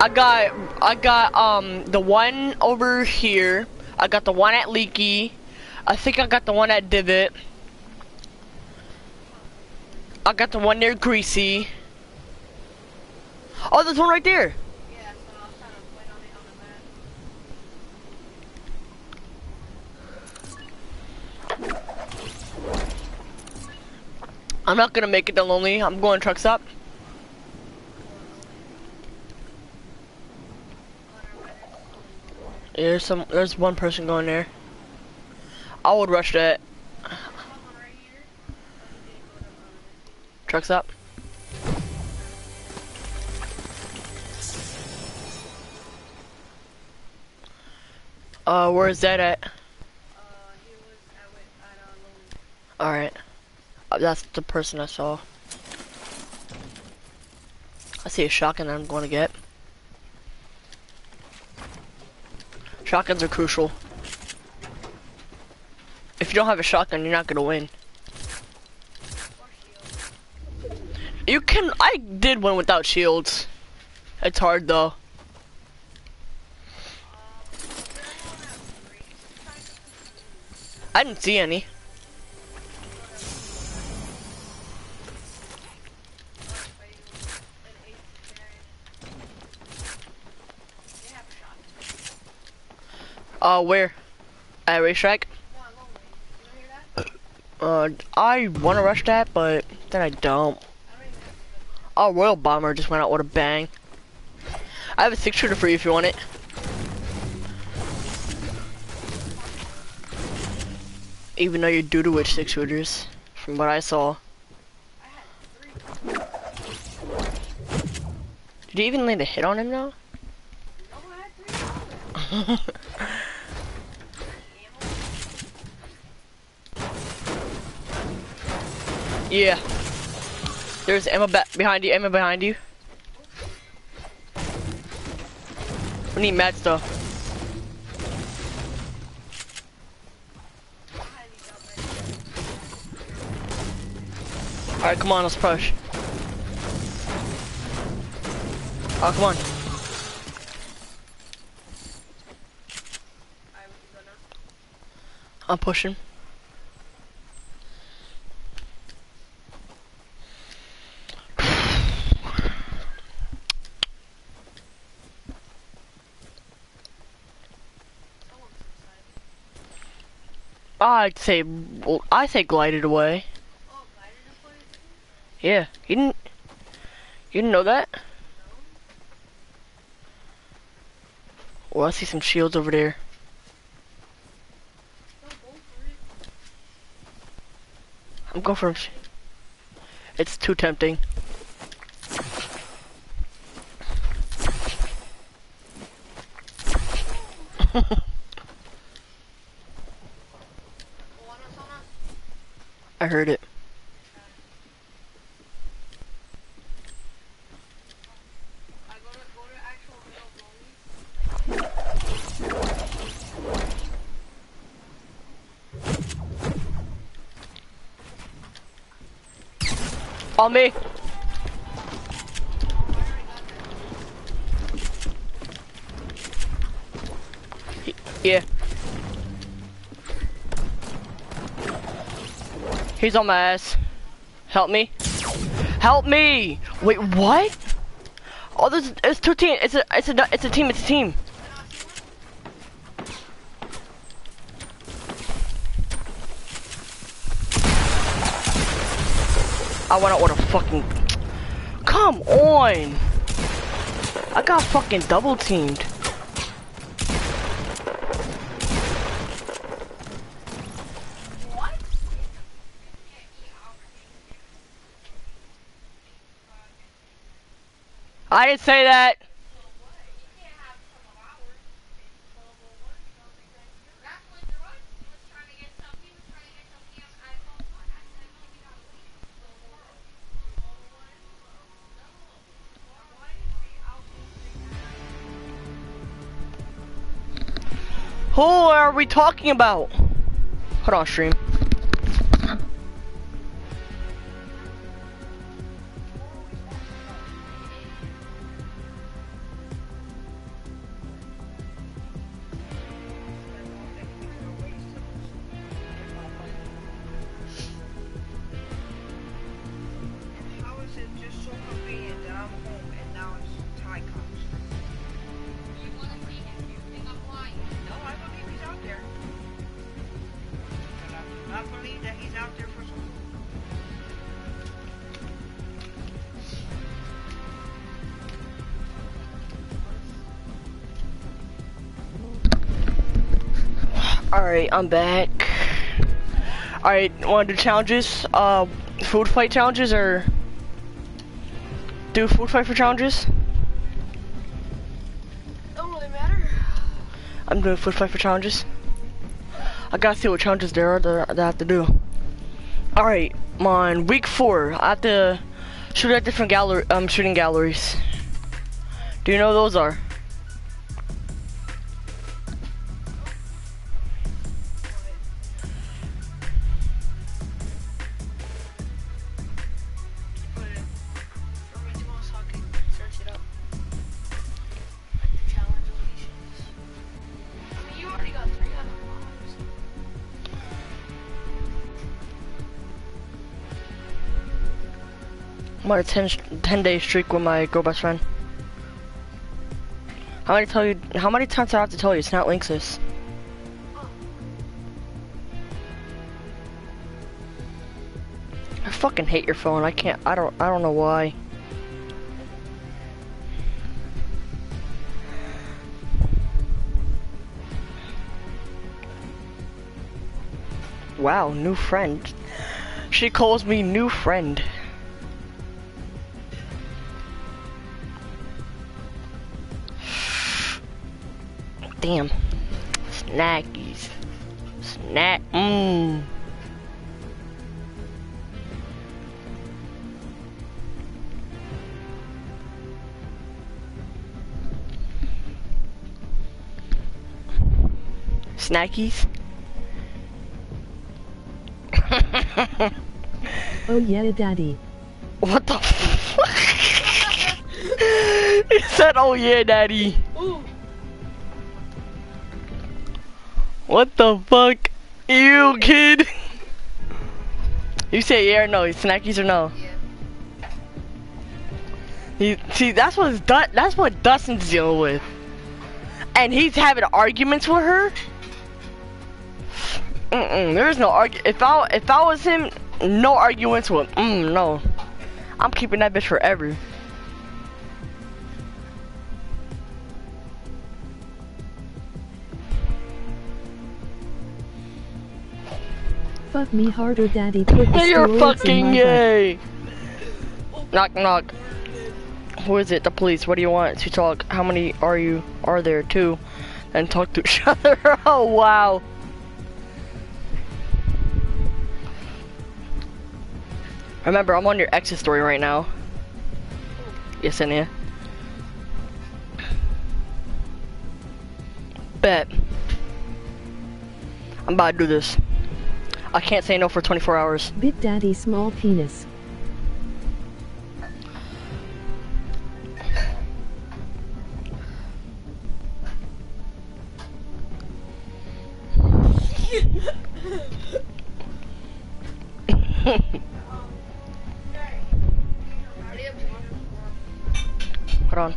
I got, I got um the one over here. I got the one at Leaky. I think I got the one at Divot. I got the one near Greasy. Oh, there's one right there. Yeah, so I was trying to wait on it on the map. I'm not gonna make it the lonely. I'm going trucks up. There's some. There's one person going there. I would rush that. Trucks up. Uh, where is that at? Alright. Uh, that's the person I saw. I see a shotgun I'm going to get. Shotguns are crucial. If you don't have a shotgun, you're not to win. You can. I did win without shields. It's hard though. I didn't see any. Uh, where? At racetrack? Uh, I want to rush that, but then I don't. Our Royal Bomber just went out with a bang. I have a six shooter for you if you want it. Even though you do to which six shooters, from what I saw. Did you even land a hit on him now? yeah. There's Emma behind you, Emma behind you. We need mad stuff. Alright, come on, let's push. Oh, come on. I'm pushing. I'd say, well, I say glided away. Yeah, you didn't, you didn't know that? Oh, I see some shields over there. I'm going for sh- It's too tempting. Go on us, on us. I heard it. On me. Yeah. He's on my ass. Help me. Help me! Wait, what? Oh, there's, it's two team. It's a, it's a, it's a team. It's a team. I wanna order fucking. Come on! I got fucking double teamed. I didn't say that. Who are we talking about? Hold on, stream. Alright, I'm back. Alright, wanna do challenges? Uh, food fight challenges or do food fight for challenges? Don't really matter. I'm doing food fight for challenges. I gotta see what challenges there are that, I have to do. Alright, on week four, I have to shoot at different gallery, um, shooting galleries. Do you know what those are? A 10, sh- 10 day streak with my girl best friend. How many tell you? How many times do I have to tell you? It's not Linksys. I fucking hate your phone. I can't. I don't. I don't know why. Wow, new friend. She calls me new friend. Damn. Snackies. Snack. Mmm. Snackies. Oh yeah, daddy. What the fuck? he said, oh yeah, daddy. What the fuck? You kid. You say yeah or no? Snackies or no? Yeah. See, that's what that's what Dustin's dealing with, and he's having arguments with her. Mm-mm, there is no argu. If I if I was him, no arguments with. Mm, no, I'm keeping that bitch forever. Fuck me harder, daddy. Put the You're fucking butt. gay. Knock knock. Who is it? The police. What do you want to talk? How many are you? Are there two? And talk to each other. oh wow. Remember, I'm on your exit story right now. Yes, Anya. Bet. I'm about to do this. I can't say no for 24 hours. Big daddy small penis. Hold on.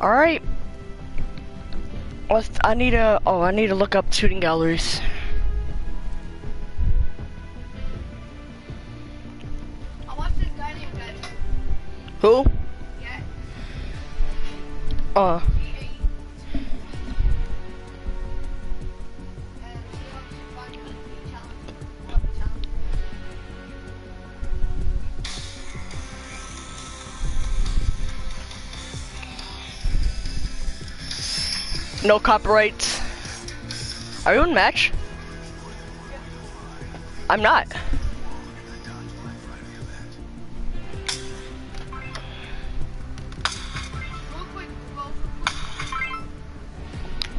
All right. Let's. I need to. Oh, I need to look up shooting galleries. What the oh. challenge No copyrights. Are you in match? I'm not.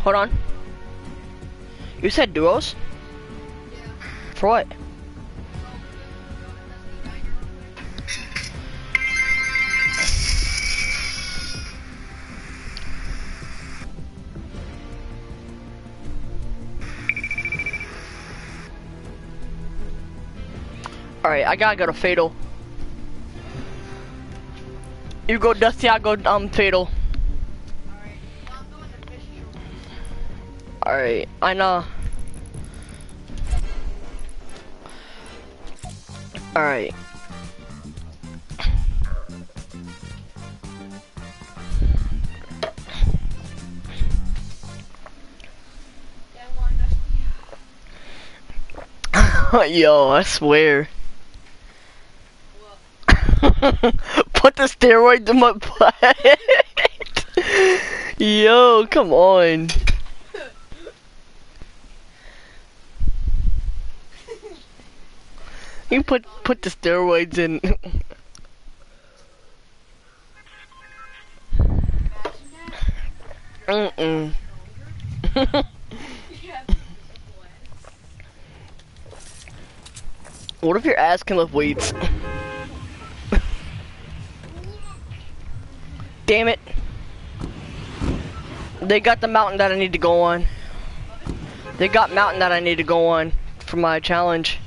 Hold on. You said duos? Yeah. For what? Alright, I gotta go to Fatal. You go Dusty, I go um Fatal. Alright, I know. Alright. Yo, I swear. Put the steroids in my butt. Yo, come on. You put put the steroids in. Mm-mm. What if your ass can lift weights? Damn it. They got the mountain that I need to go on. They got mountain that I need to go on for my challenge.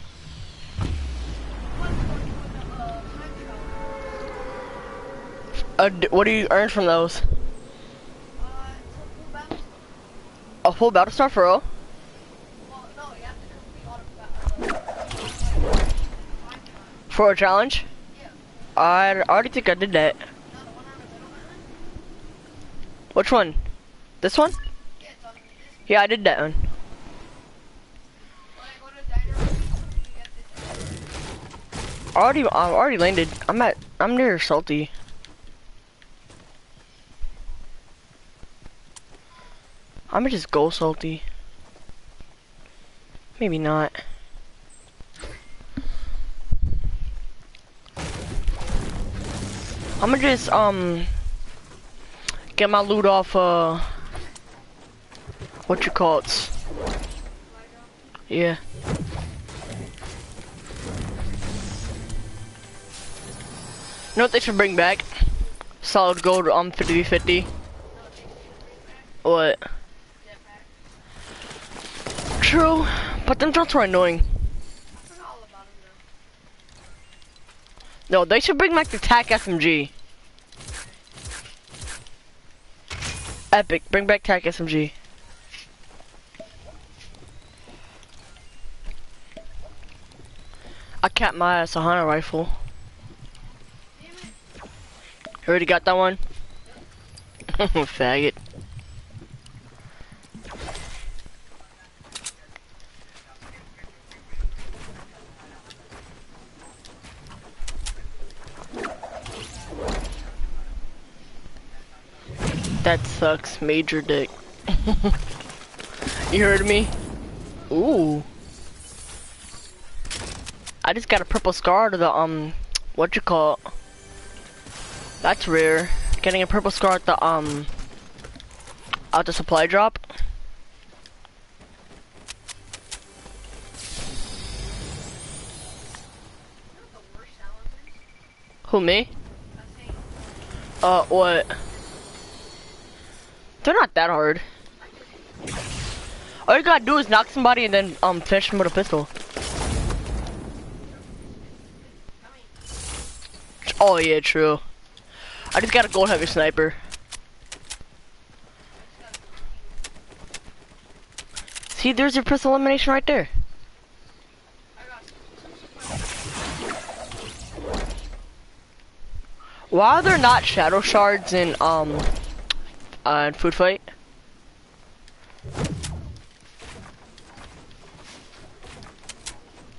Uh, what do you earn from those? Uh, a full battle star for all? For a challenge? Yeah. I already think I did that. Which one? This one? Yeah, I did that one. I already, I've already landed. I'm at, I'm near Salty. I'm gonna just go Salty. Maybe not. I'm gonna just, um, get my loot off, uh, what you call it? Yeah. You know what they should bring back? Solid gold um 50-50. What? True, but them drones were annoying. No, they should bring back the TAC SMG. Epic, bring back TAC SMG. I capped my ass a hunter rifle. Already got that one? Faggot. That sucks, major dick. you heard me? Ooh. I just got a purple scar to the, um, what you call it? That's rare. Getting a purple scar at the, um, at the supply drop. Who, me? Uh, what? They're not that hard. All you gotta do is knock somebody and then, um, finish them with a pistol. Oh yeah, true. I just got a gold heavy sniper. See, there's your pistol elimination right there. Why are there not shadow shards in um in food fight?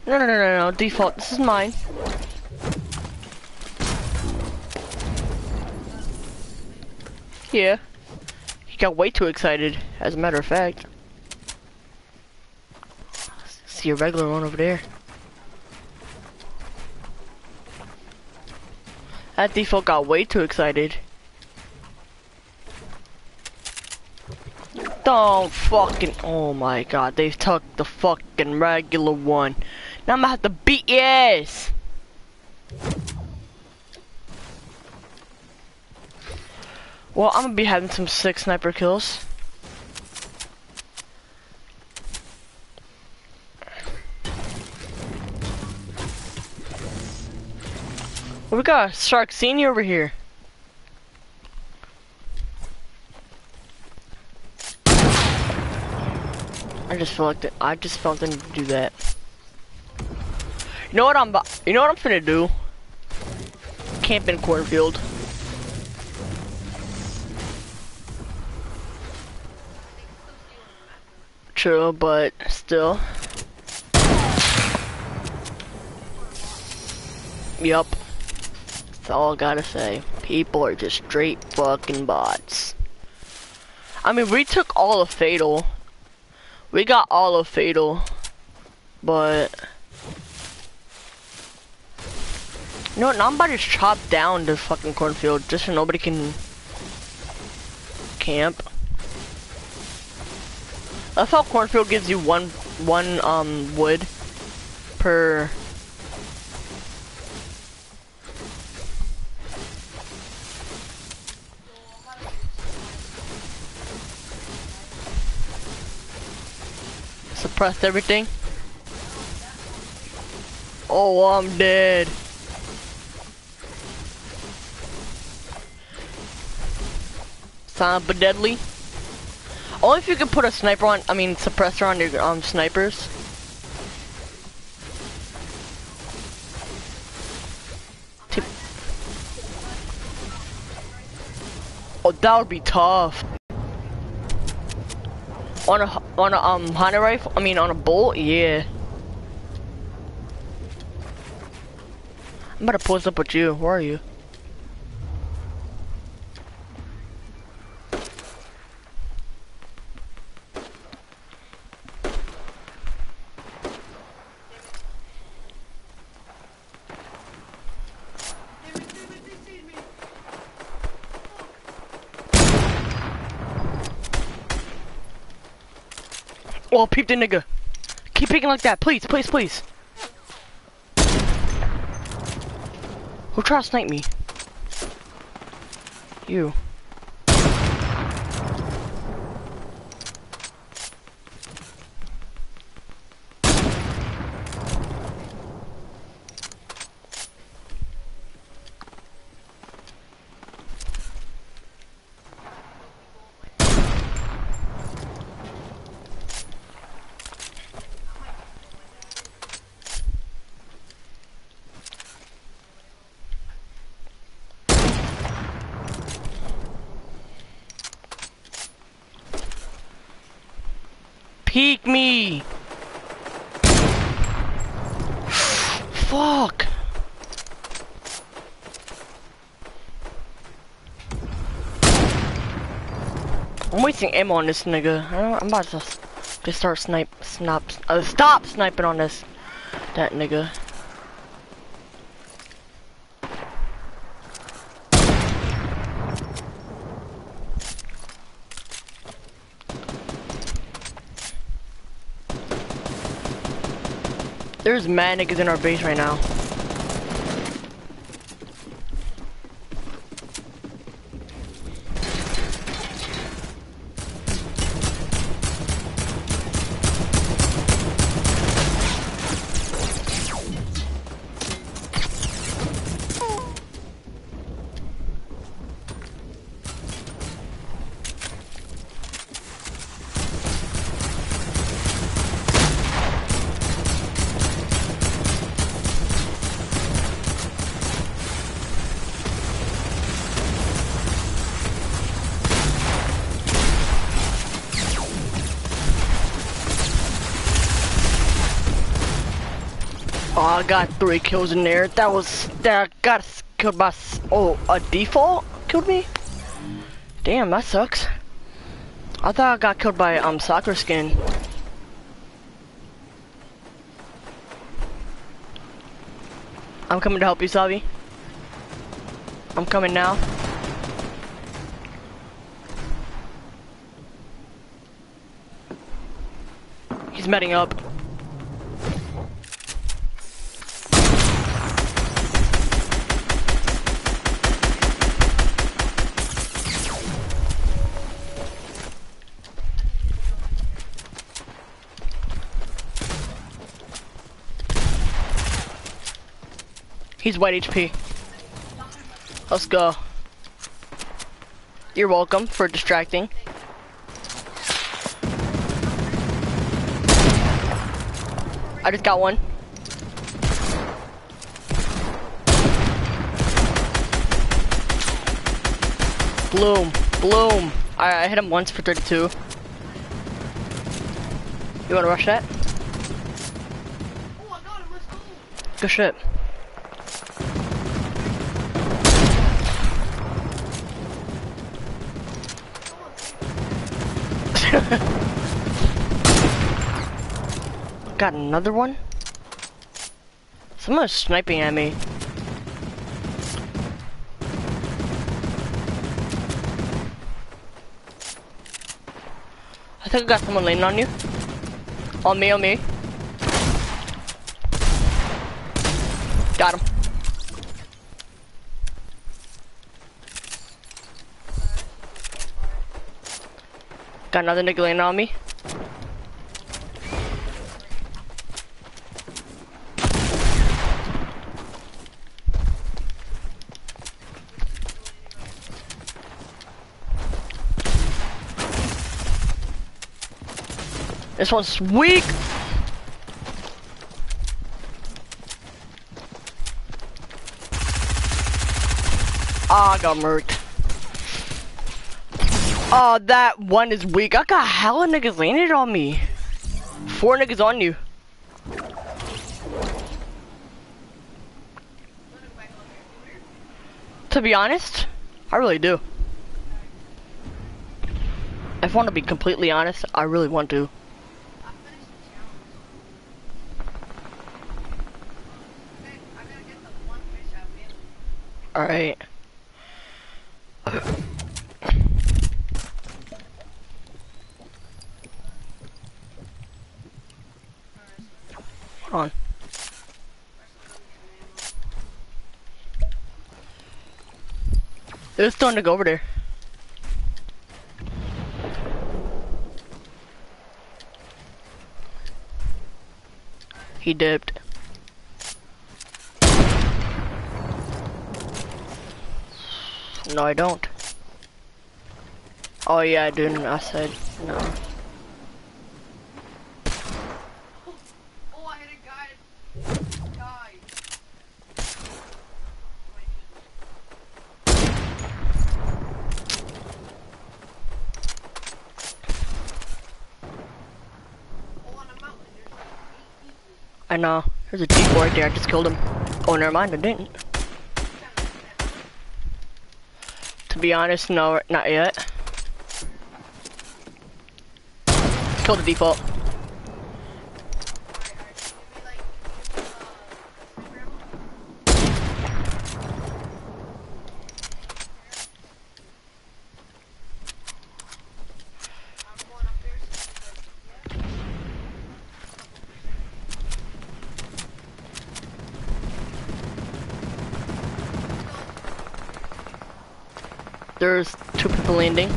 No no no no no default. This is mine. Yeah. He got way too excited, as a matter of fact. See a regular one over there. That default got way too excited. Don't fucking, oh my god, they took the fucking regular one. Now I'm gonna have to beat your ass. Well, I'm gonna be having some sick sniper kills. We got Shark Senior over here. I just felt like. I just felt the need to do that. You know what I'm? You know what I'm finna do? Camp in cornfield. True, but still. Yup. That's all I gotta say. People are just straight fucking bots. I mean, we took all the Fatal. We got all of Fatal. But... You know what, now I'm about to chop down the fucking cornfield just so nobody can... camp. That's how cornfield gives you one, one, um, wood per... Suppressed everything. Oh, I'm dead. Sound but deadly. Only if you can put a sniper on, I mean suppressor on your um snipers. Oh, that would be tough. On a on a um hunter rifle, I mean on a bolt, yeah. I'm about to post up with you. Where are you? Damn it, damn it, they seen me. Nigga. Keep picking like that, please, please, please. Who tried to snipe me? You. Peek me! Fuck! I'm wasting ammo on this nigga. I I'm about to just start snipe, snap, uh, stop sniping on this, that nigga. There's mad niggas in our base right now. Got three kills in there. That was that got killed by oh a default killed me. Damn, that sucks. I thought I got killed by um soccer skin. I'm coming to help you, Savi. I'm coming now. He's medding up. He's white HP. Let's go. You're welcome for distracting. I just got one. Bloom, bloom. I, I hit him once for 32. You wanna rush that? Oh. Good shit. Got another one? Someone's sniping at me. I think I got someone laying on you. On me, on me. Got him. Got another nigga laying on me. This one's weak. Ah, I got murked. Oh, that one is weak. I got hella niggas landed on me. Four niggas on you. To be honest, I really do. If I want to be completely honest, I really want to. I finished the challenge. Okay, I gotta get the one fish I made. Alright. Hold on. It was starting to go over there. He dipped. No, I don't. Oh yeah, I didn't. I said no. Oh, I hit a guy. Died. Oh, on a mountain, there's like eight people. I know. There's a deep right there. I just killed him. Oh, never mind. I didn't. To be honest, no, not yet. Kill the default. There's two people landing.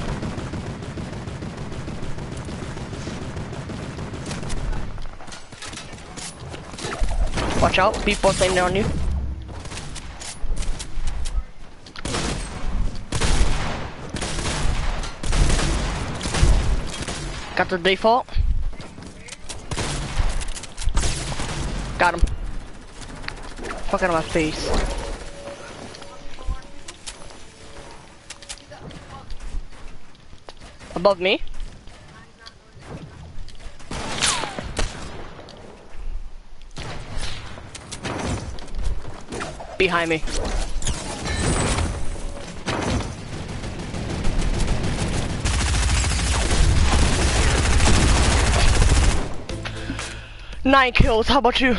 Watch out, people landing on you. Got the default. Got him. Fuck out of my face. Above me. Behind me. Nine kills, how about you?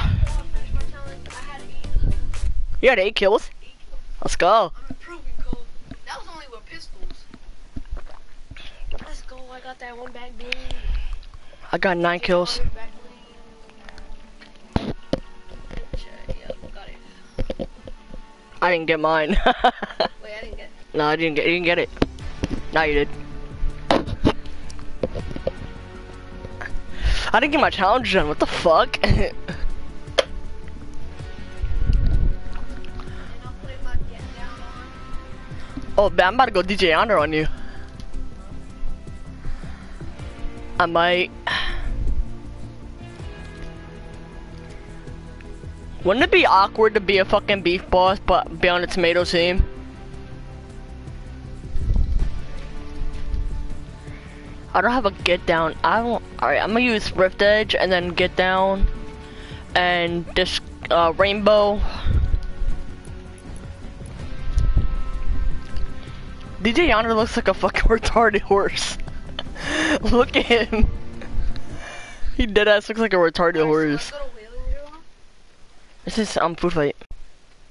You had eight kills? Let's go. I'm improving, Cole. That was only with pistols. Let's go. I got that one back bling. I got nine kills. I didn't get mine. Wait, I didn't get. no, I didn't get. You didn't get it. No, you did. I didn't get my challenge done. What the fuck? Oh, man, I'm about to go DJ Yonder on you. I might. Wouldn't it be awkward to be a fucking beef boss, but be on a tomato team? I don't have a get down. I don't. Alright, I'm gonna use Rift Edge and then get down and this uh, rainbow. DJ Yonder looks like a fucking retarded horse. Look at him. He dead ass looks like a retarded horse. so let's go to Wailing, Joe. This is um food fight.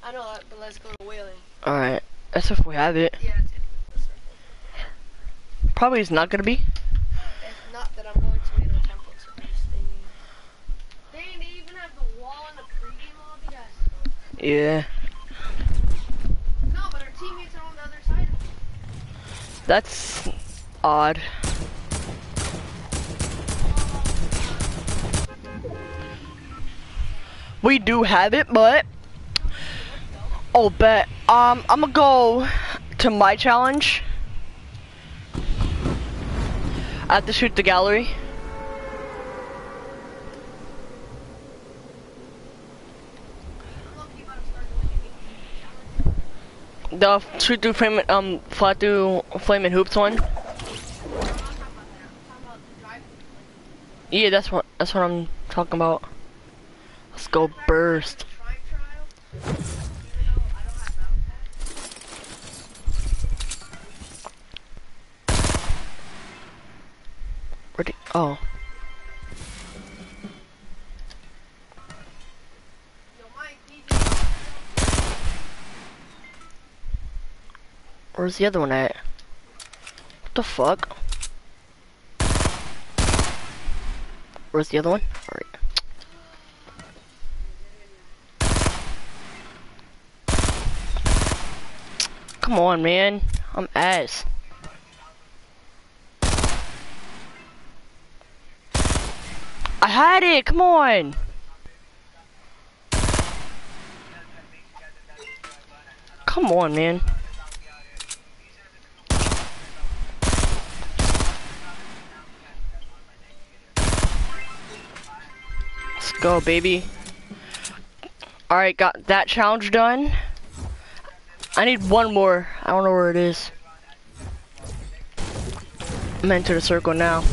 I know but let's go to Wailing. Alright. That's if we have it. Yeah, it. Probably is not gonna be. If not, then I'm going to Temple to. Dang, they even have the wall in the pregame lobby. That's Yeah. No, but our teammates are on the other side. That's odd. We do have it, but oh, bet. Um, I'm gonna go to my challenge. I have to shoot the gallery. The shoot through flame, um, fly through flame and hoops one. Yeah, that's what that's what I'm talking about. Let's go burst. Where oh. Where's the other one at? What the fuck? Where's the other one? Come on, man. I'm ass. I had it. Come on. Come on, man. Let's go, baby. Alright, got that challenge done. I need one more. I don't know where it is. I'm into the circle now.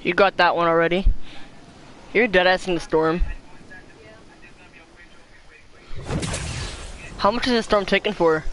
You got that one already. You're dead ass in the storm. How much is the storm taking for?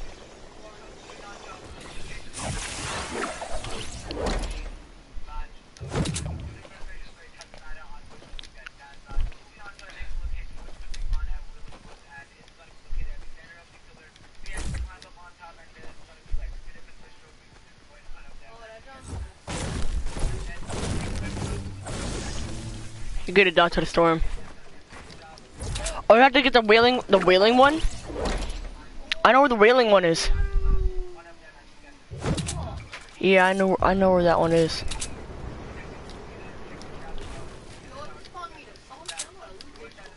You get it down to the storm. Oh, you have to get the Wailing, the Wailing one. I know where the Wailing one is. Yeah, I know, I know where that one is. Yo, what spawned me to something? I'm gonna lose this.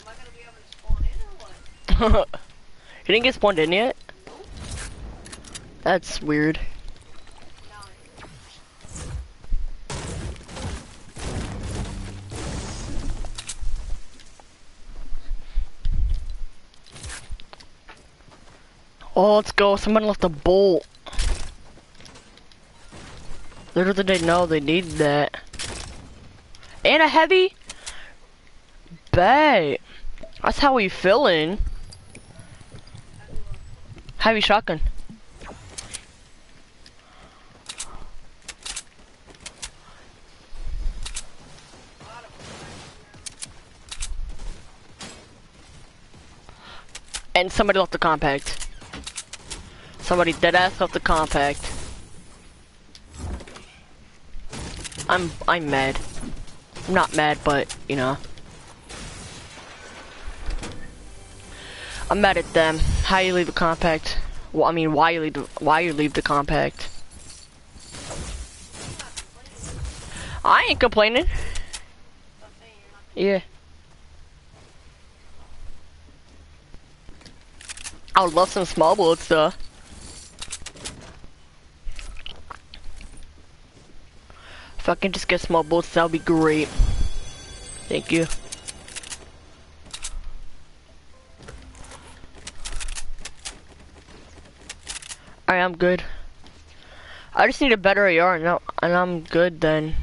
Am I gonna be able to spawn in or what? you didn't get spawned in yet? That's weird. Oh, let's go. Someone left a bolt. Little did they know they need that. And a heavy? Bet. That's how we feeling. Heavy shotgun. And somebody left the compact. Somebody dead ass left the compact. I'm I'm mad. I'm not mad, but you know. I'm mad at them. How you leave a compact? Well, I mean, why you leave the, why you leave the compact? I ain't complaining. Yeah. I would love some small bullets though. If I can just get small bullets, that would be great. Thank you. I am good. I just need a better AR and, I- and I'm good then.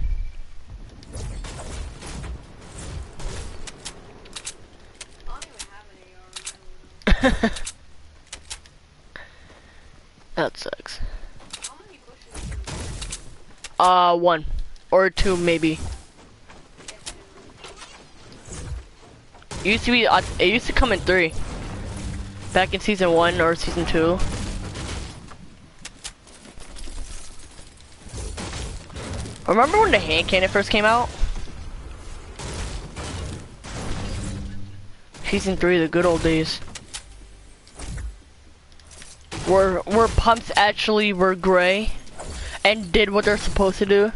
That sucks. Uh, one. Or two, maybe. It used to be, uh, it used to come in three. Back in season one or season two. Remember when the hand cannon first came out? Season three, the good old days. Where, where pumps actually were gray and did what they're supposed to do.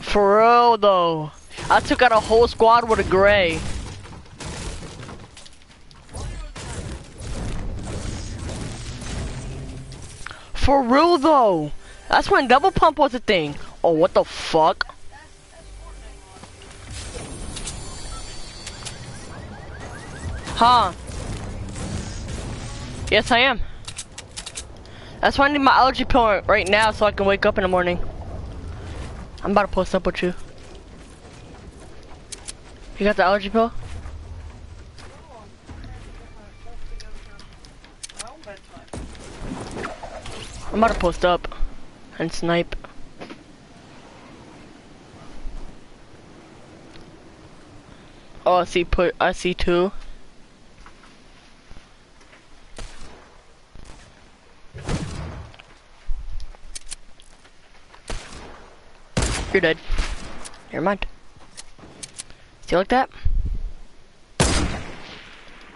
For real though. I took out a whole squad with a gray. For real though. That's when double pump was a thing. Oh, what the fuck? Huh? Yes, I am. That's why I need my allergy pill right now so I can wake up in the morning. I'm about to post up with you. You got the allergy pill? I'm about to post up and snipe. Oh, I see put, I see two. You're dead. Never mind. See like that?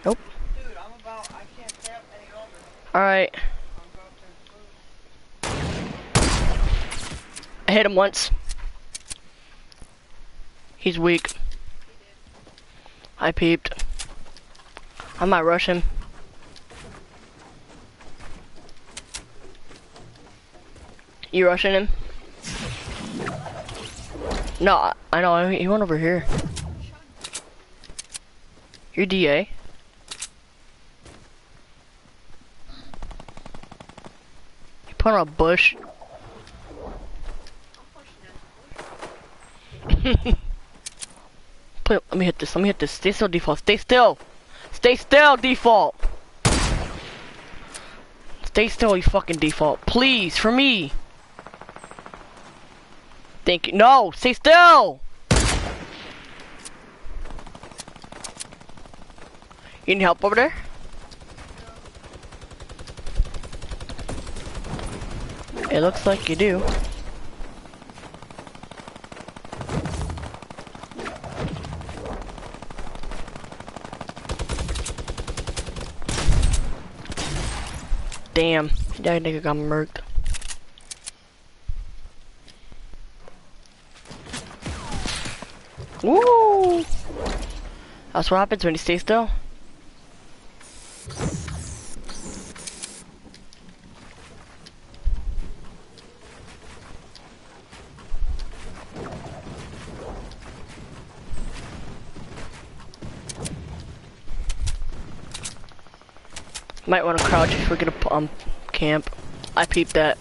Nope. Dude, I'm about, I can't stay up any longer. Alright. I'm about to I hit him once. He's weak. I peeped. I might rush him. You rushing him? No, I- know, he went over here. You're DA? You put on a bush. Let me hit this, let me hit this. Stay still, default. Stay still! Stay still, default! Stay still, you fucking default. Please, for me! Thank you. No! Stay still! You need help over there? It looks like you do. Damn, that nigga got murked. Woo! That's what happens when you stay still. Might want to crouch if we're gonna um camp. I peeped that.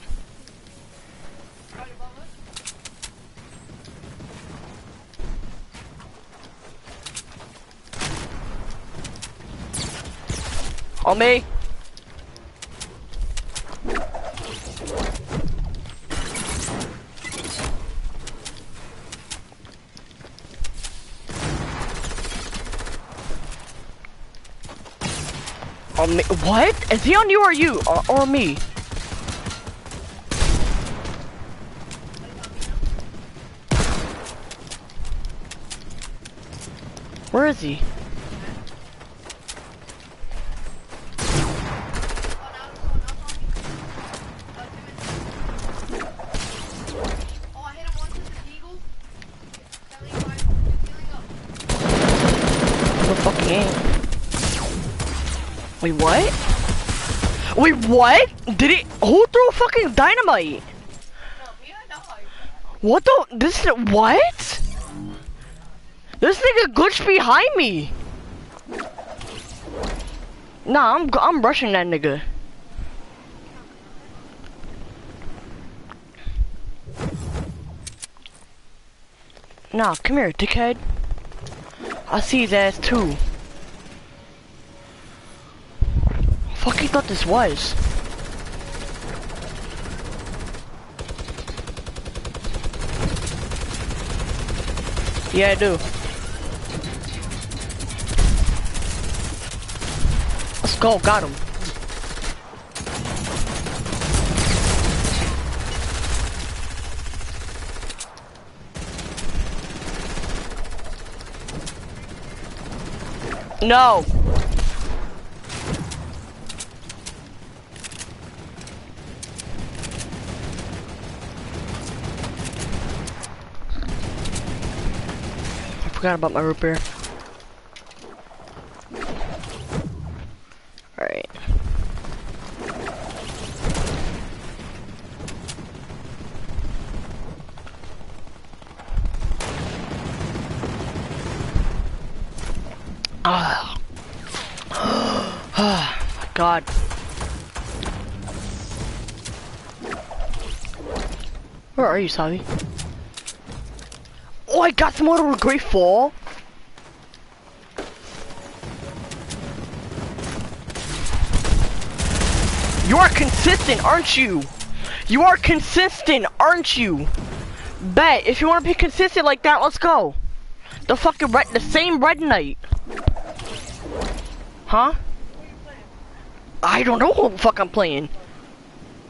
On me. On me. What? Is he on you or you? Or, or me? Where is he? Oh, I hit him once with the deagle. Seventy-five. Healing up. No fucking ain't. Wait, what? Wait, what? Did he? Who threw fucking dynamite? What the? This is what? This nigga glitched behind me. Nah, I'm I'm rushing that nigga. Nah, come here, dickhead. I see his ass too. Fuck, he thought this was. Yeah, I do. Let's go, got him. No. Forgot about my root beer. Alright. Ah. My God. Where are you, Savi? Oh, I got someone a great fall. You are consistent, aren't you? You are consistent, aren't you? Bet, if you want to be consistent like that, let's go. The fucking red, the same red knight. Huh? I don't know what the fuck I'm playing.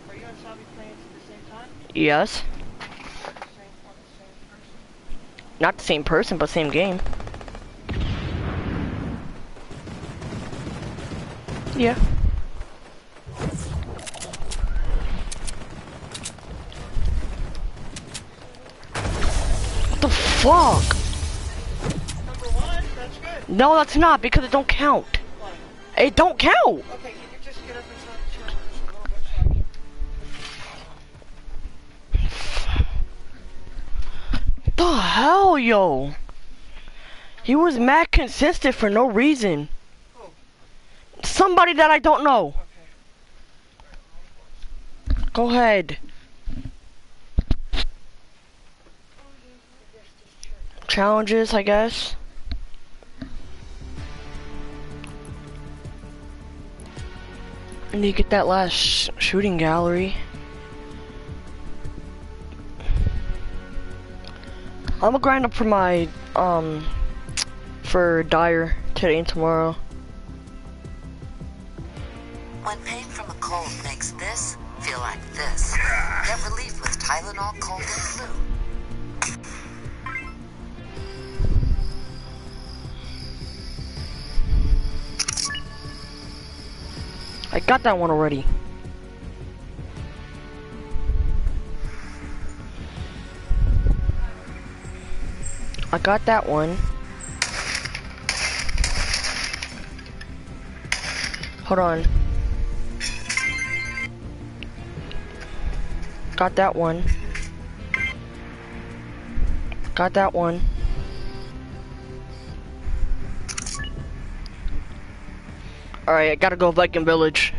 Are you and Sabi playing at the same time? Yes. Same, on the same person? Not the same person, but same game. Yeah. What the fuck? Number one, that's good. No, that's not because it don't count. What? It don't count. Okay, The hell, yo? He was mad consistent for no reason. Somebody that I don't know. Go ahead. Challenges, I guess. And you get that last sh shooting gallery. I'm gonna grind up for my, um, for Dire today and tomorrow. When pain from a cold makes this feel like this, get relief with Tylenol Cold and Flu. I got that one already. I got that one. Hold on. Got that one. Got that one. Alright, I gotta go Viking Village.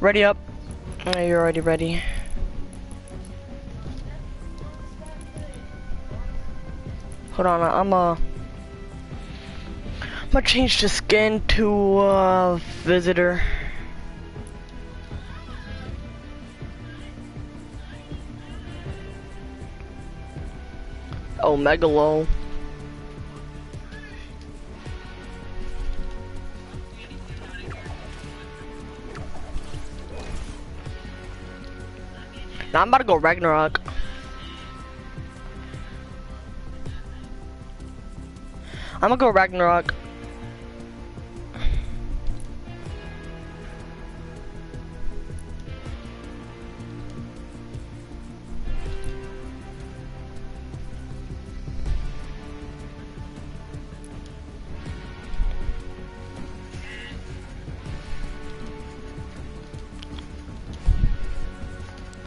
Ready up. Oh, you're already ready. Hold on, I'm uh I'm gonna change the skin to uh visitor. Oh, Megalo. Now I'm about to go Ragnarok. I'm gonna go Ragnarok.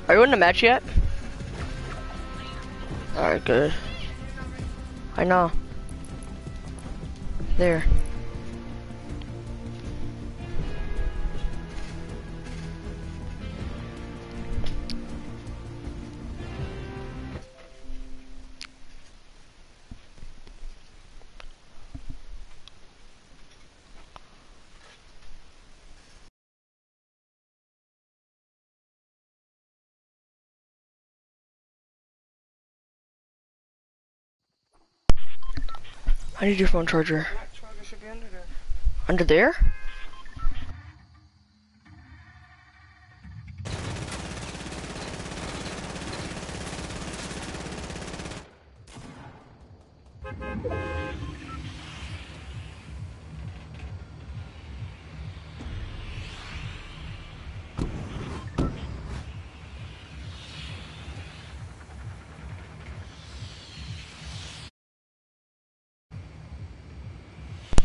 Are you in the match yet? Alright, good. I know. There. I need your phone charger. That charger should be under there. Under there?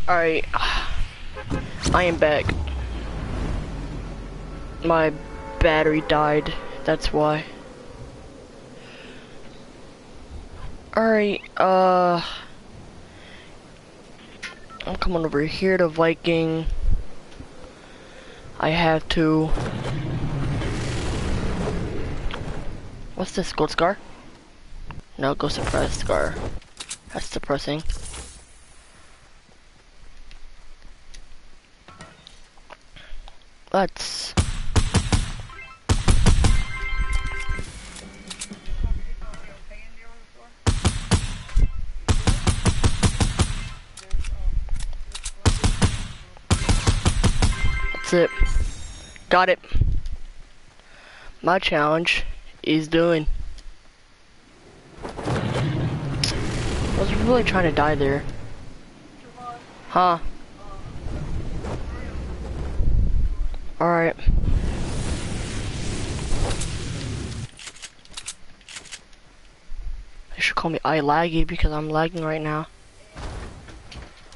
Alright. I am back. My battery died, that's why. Alright, uh... I'm coming over here to Viking. I have to... What's this, Gold Scar? No, Go Suppress Scar. That's depressing. Got it. My challenge is doing. I was really trying to die there. Huh? Alright. They should call me I laggy because I'm lagging right now.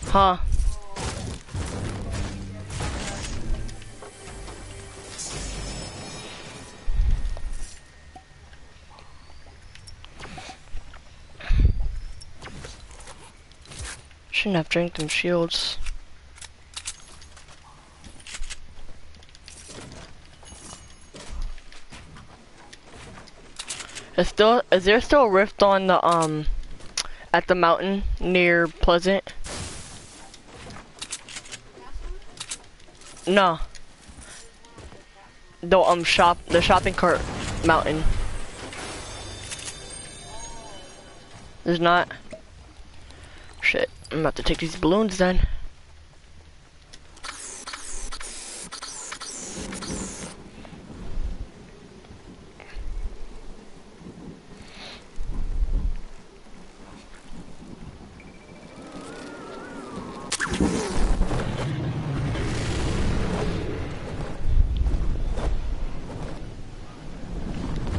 Huh? Shouldn't have drank them shields. Is still is there still a rift on the um at the mountain near Pleasant? No. The um shop the shopping cart mountain. There's not. I'm about to take these balloons then.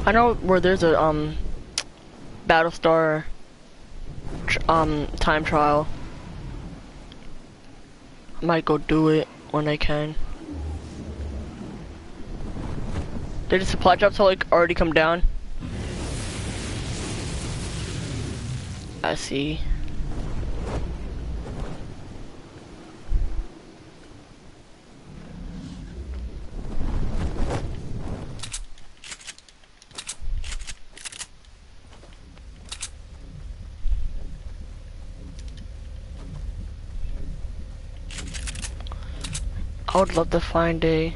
I know where there's a um Battlestar um time trial. Might go do it when I can. Did the supply drops like already come down? I see. I love to find a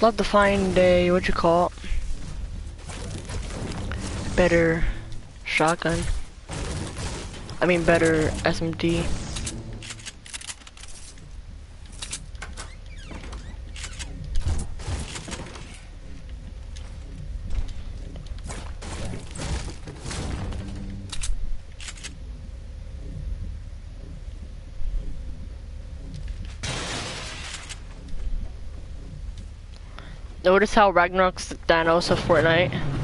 Love to find a what you call it? better shotgun. I mean better SMG. How Ragnarok's Thanos of Fortnite.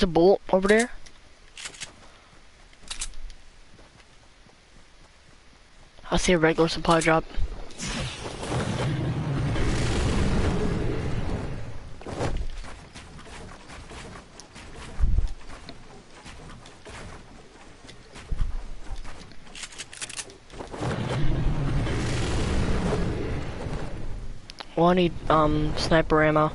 There's a bolt over there. I see a regular supply drop. Well, I need um sniper ammo.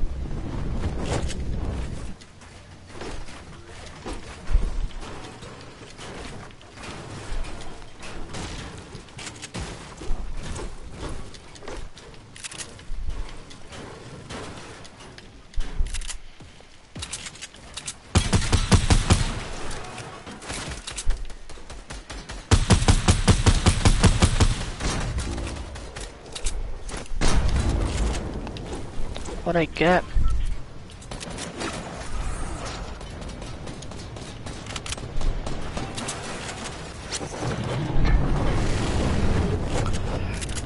Right I get.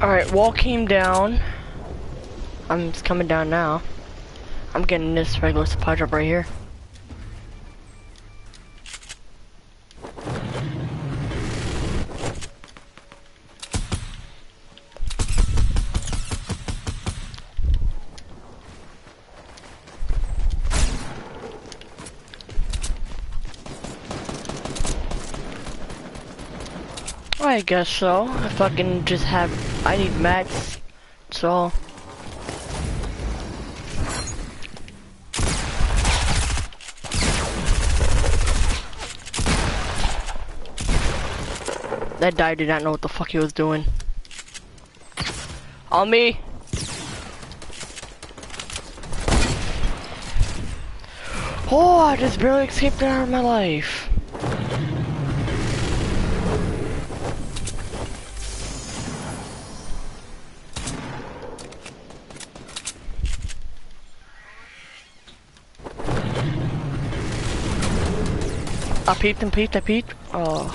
Alright, wall came down. I'm coming down now. I'm getting this regular supply drop right here. I guess so. I fucking just have, I need mats. That's all. That guy did not know what the fuck he was doing. On me. Oh, I just barely escaped out of my life. I peeped and peeped, I peeped. Oh.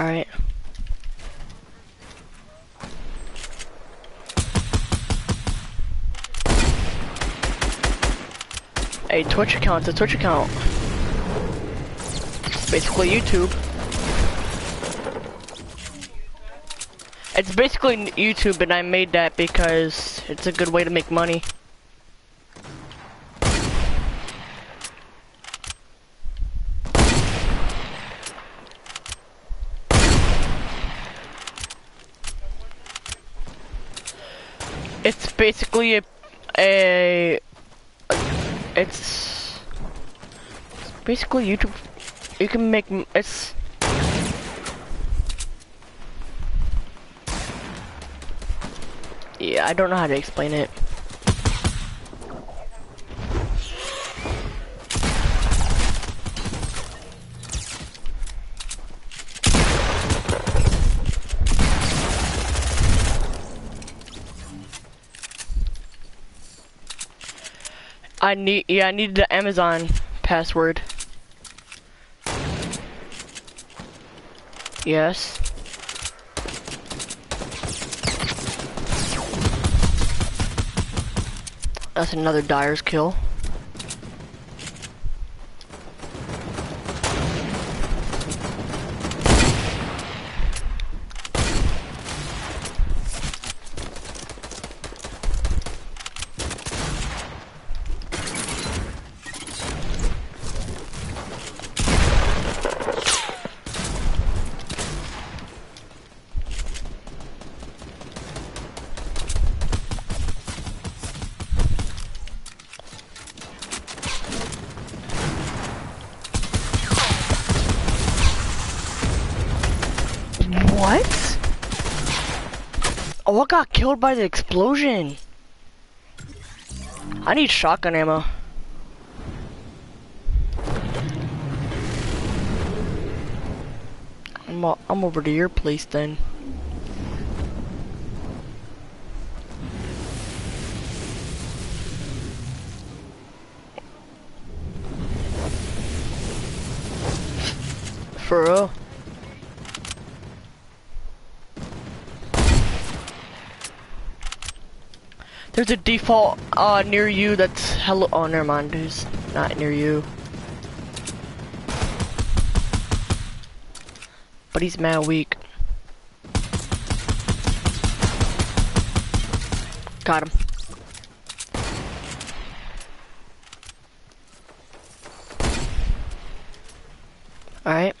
Alright. A Twitch account, it's a Twitch account. Basically YouTube. It's basically YouTube and I made that because it's a good way to make money. It's basically a, a it's, it's basically YouTube. You can make it's I don't know how to explain it. I need yeah. I need the Amazon password. Yes. That's another Dyer's kill. What? Oh, I got killed by the explosion. I need shotgun ammo. I'm, I'm over to your place then. For real? There's uh near you that's hello oh never mind not near you. But he's mad weak. Got him. Alright.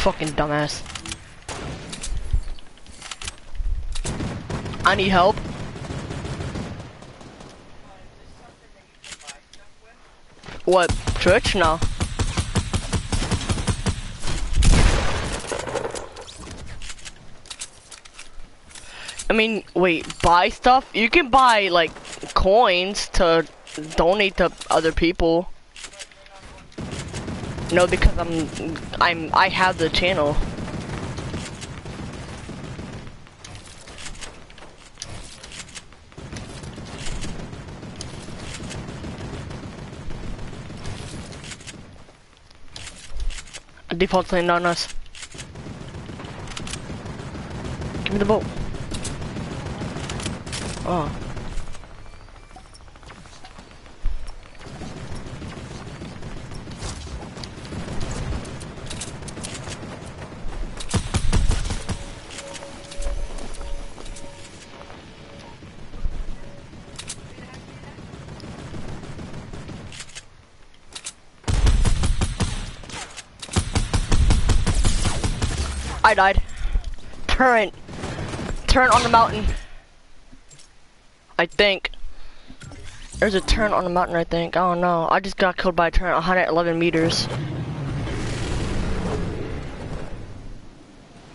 Fucking dumbass. I need help. What? Church? No. I mean, wait, buy stuff? You can buy, like, coins to donate to other people. No, because I'm, I'm, I have the channel. Default land on us. Give me the boat. Oh. Turret. Turn on the mountain. I think. There's a turret on the mountain, I think. I don't know. I just got killed by a turret 111 meters.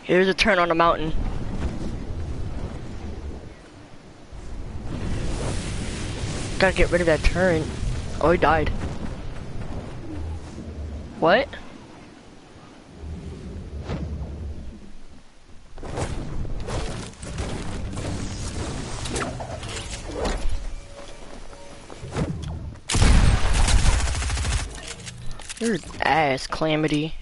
Here's a turret on the mountain. Gotta get rid of that turret. Oh, he died. What? You're ass, Calamity.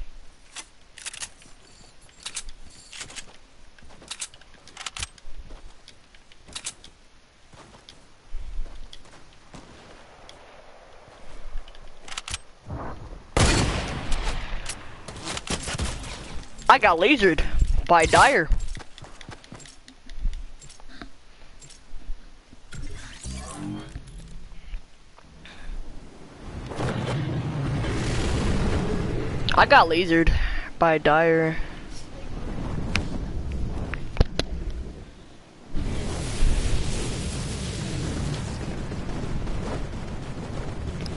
I got lasered by Dyer. I got lasered by Dyer.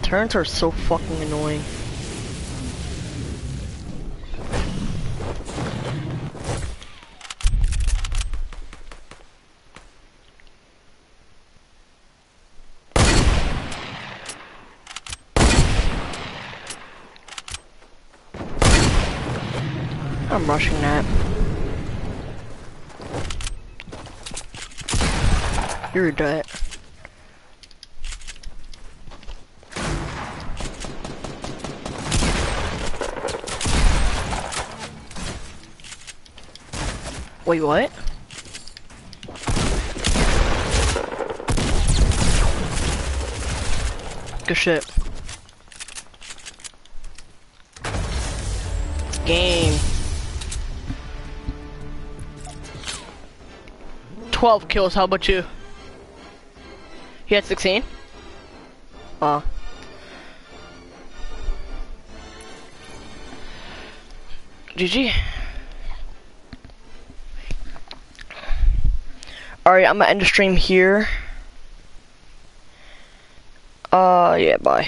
Turrets are so fucking annoying. I'm rushing that. You're dead. Wait, what? Good shit. Game. 12 kills, how about you? He had 16? Uh. GG. Alright, I'm gonna end the stream here. Uh, yeah, bye.